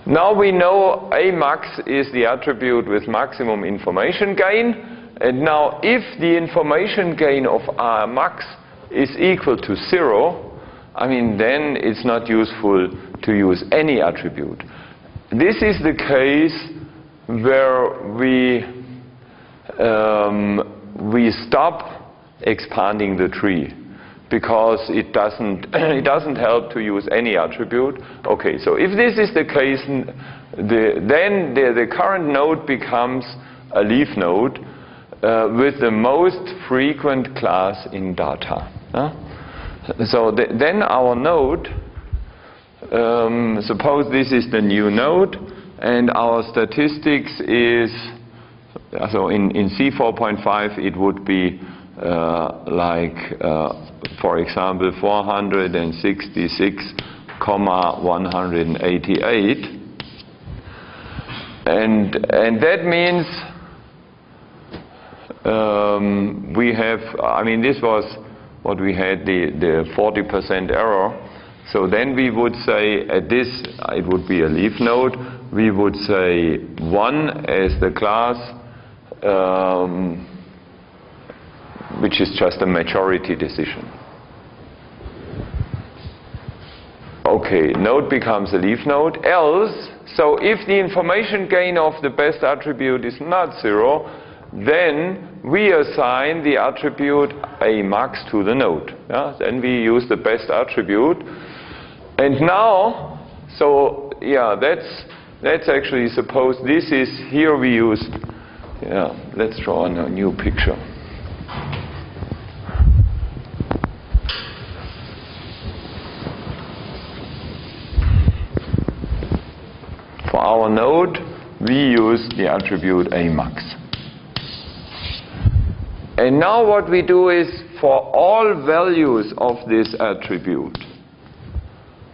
[SPEAKER 1] Now we know A max is the attribute with maximum information gain. And now if the information gain of A max is equal to zero, I mean, then it's not useful to use any attribute. This is the case where we, um, we stop expanding the tree because it doesn't, it doesn't help to use any attribute. Okay, so if this is the case, the, then the, the current node becomes a leaf node uh, with the most frequent class in data. So th then our node, um, suppose this is the new node, and our statistics is, so in, in C4.5 it would be uh, like, uh, for example, 466,188. And, and that means um, we have, I mean, this was what we had, the, the 40% error. So then we would say at this, it would be a leaf node, we would say 1 as the class, um, which is just a majority decision. Okay, node becomes a leaf node. Else, so if the information gain of the best attribute is not zero, then we assign the attribute a max to the node. Yeah? Then we use the best attribute. And now, so yeah, that's, that's actually suppose this is, here we used, yeah, let's draw a new picture. For our node, we use the attribute a max. And now what we do is for all values of this attribute,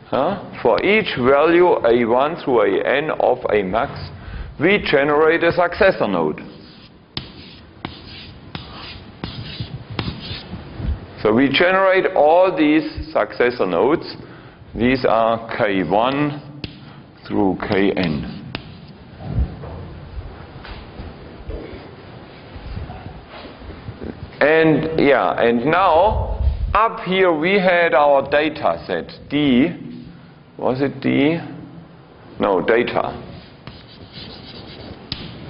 [SPEAKER 1] huh, for each value a1 through an of a max, we generate a successor node. So we generate all these successor nodes. These are k1 through kn. And yeah, and now up here we had our data set D. Was it D? No, data.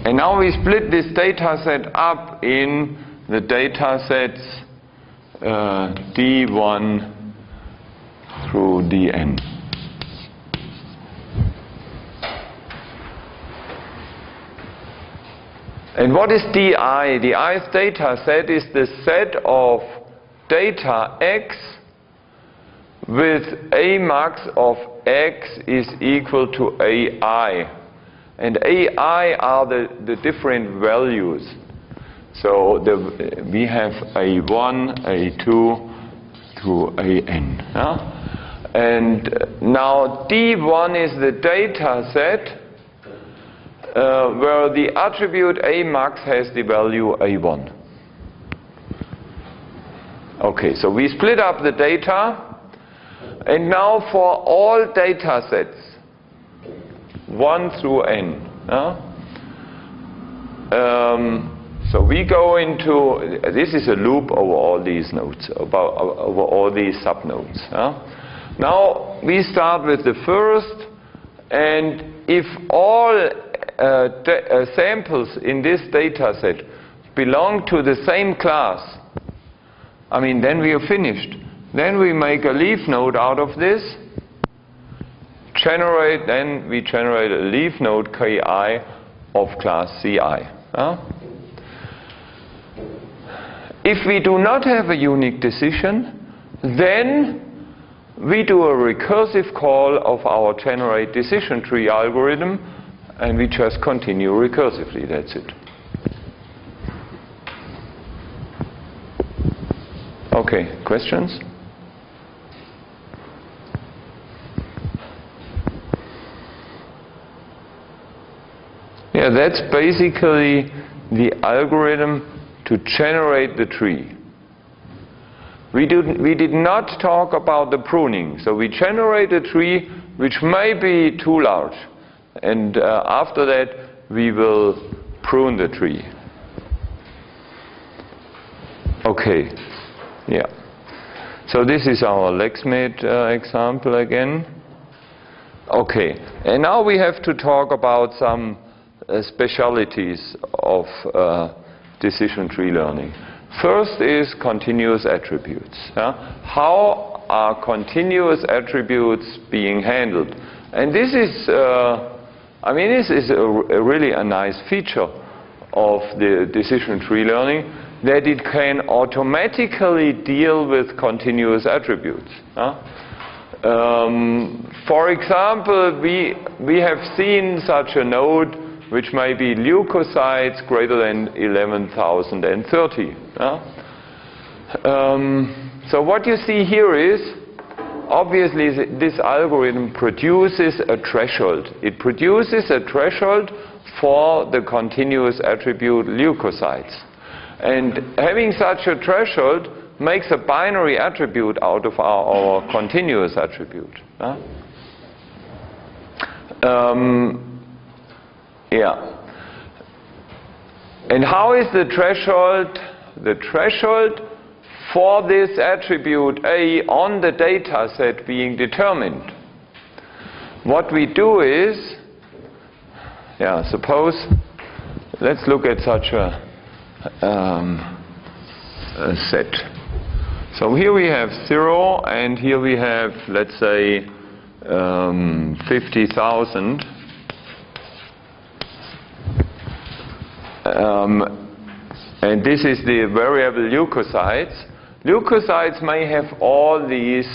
[SPEAKER 1] And now we split this data set up in the data sets uh, d1 through dn. And what is di? The ith data set is the set of data x with a max of x is equal to ai. And ai are the, the different values. So the, we have a1, a2 to an. Yeah? And now d1 is the data set uh, where the attribute A max has the value A1. Okay, so we split up the data, and now for all data sets, 1 through n. Um, so we go into, this is a loop over all these nodes, about, over all these subnodes. Uh. Now we start with the first, and if all Uh, uh, samples in this data set belong to the same class, I mean, then we are finished. Then we make a leaf node out of this, generate, then we generate a leaf node ki of class ci. Huh? If we do not have a unique decision, then we do a recursive call of our generate decision tree algorithm and we just continue recursively, that's it. Okay, questions? Yeah, that's basically the algorithm to generate the tree. We did, we did not talk about the pruning. So we generate a tree which may be too large. And uh, after that, we will prune the tree. Okay, yeah. So this is our LexMed uh, example again. Okay, and now we have to talk about some uh, specialities of uh, decision tree learning. First is continuous attributes. How are continuous attributes being handled? And this is uh, I mean, this is a, a really a nice feature of the decision tree learning that it can automatically deal with continuous attributes. Huh? Um, for example, we, we have seen such a node which may be leukocytes greater than 11,030. Huh? Um, so what you see here is obviously this algorithm produces a threshold. It produces a threshold for the continuous attribute leukocytes. And having such a threshold makes a binary attribute out of our, our continuous attribute. Um, yeah. And how is the threshold? The threshold for this attribute A on the data set being determined. What we do is, yeah, suppose, let's look at such a, um, a set. So here we have 0, and here we have, let's say, um, 50,000. Um, and this is the variable leukocytes. Leukocytes may have all these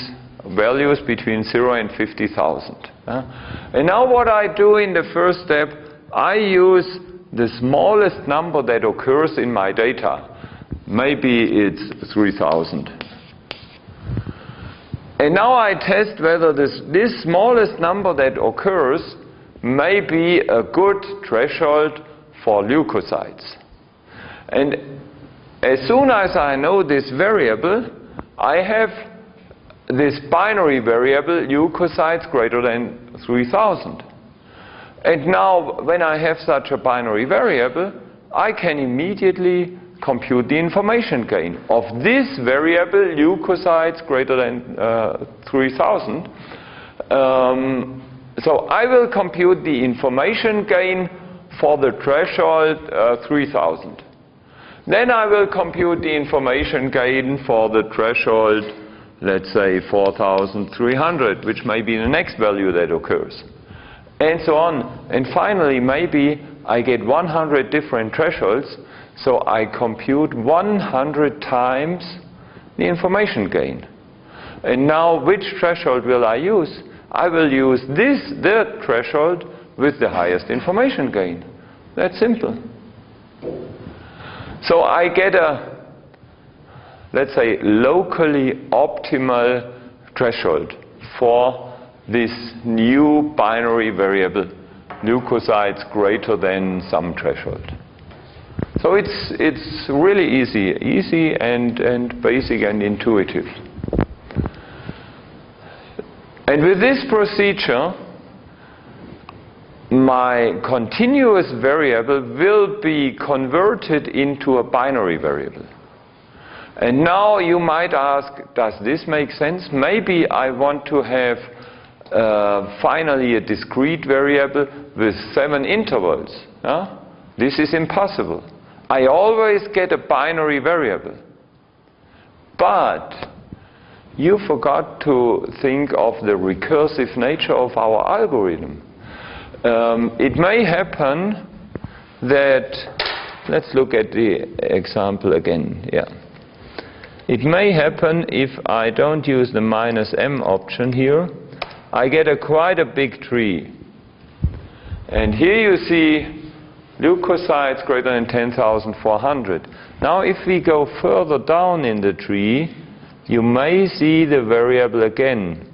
[SPEAKER 1] values between 0 and 50,000. Uh, and now what I do in the first step, I use the smallest number that occurs in my data. Maybe it's 3,000. And now I test whether this, this smallest number that occurs may be a good threshold for leukocytes. And as soon as I know this variable, I have this binary variable leukocytes greater than 3000. And now when I have such a binary variable, I can immediately compute the information gain of this variable leukocytes greater than uh, 3000. Um, so I will compute the information gain for the threshold uh, 3000. Then I will compute the information gain for the threshold, let's say 4,300, which may be the next value that occurs. And so on. And finally, maybe I get 100 different thresholds, so I compute 100 times the information gain. And now, which threshold will I use? I will use this, the threshold, with the highest information gain. That's simple. So I get a, let's say, locally optimal threshold for this new binary variable, leukocytes greater than some threshold. So it's, it's really easy, easy and, and basic and intuitive. And with this procedure, my continuous variable will be converted into a binary variable. And now you might ask, does this make sense? Maybe I want to have uh, finally a discrete variable with seven intervals. Huh? This is impossible. I always get a binary variable. But you forgot to think of the recursive nature of our algorithm. Um, it may happen that, let's look at the example again. Yeah. It may happen if I don't use the minus m option here, I get a quite a big tree. And here you see leukocytes greater than 10,400. Now if we go further down in the tree, you may see the variable again.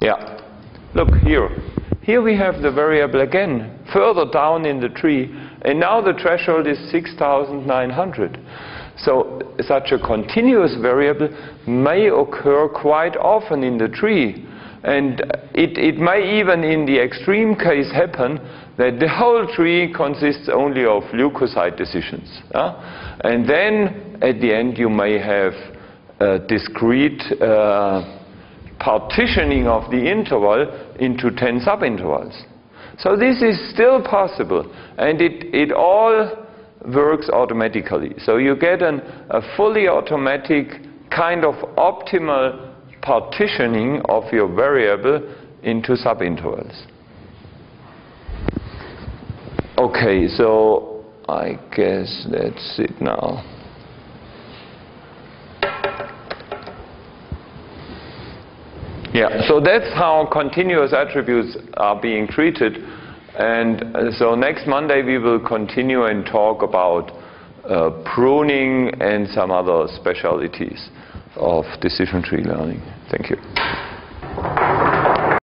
[SPEAKER 1] Yeah. Look here. Here we have the variable again, further down in the tree, and now the threshold is 6,900. So such a continuous variable may occur quite often in the tree. And it, it may even in the extreme case happen that the whole tree consists only of leukocyte decisions. And then at the end you may have discrete uh, partitioning of the interval into 10 subintervals. So this is still possible, and it, it all works automatically. So you get an, a fully automatic kind of optimal partitioning of your variable into subintervals. Okay, so I guess that's it now. Yeah, so that's how continuous attributes are being treated. And uh, so next Monday we will continue and talk about uh, pruning and some other specialities of decision tree learning. Thank you.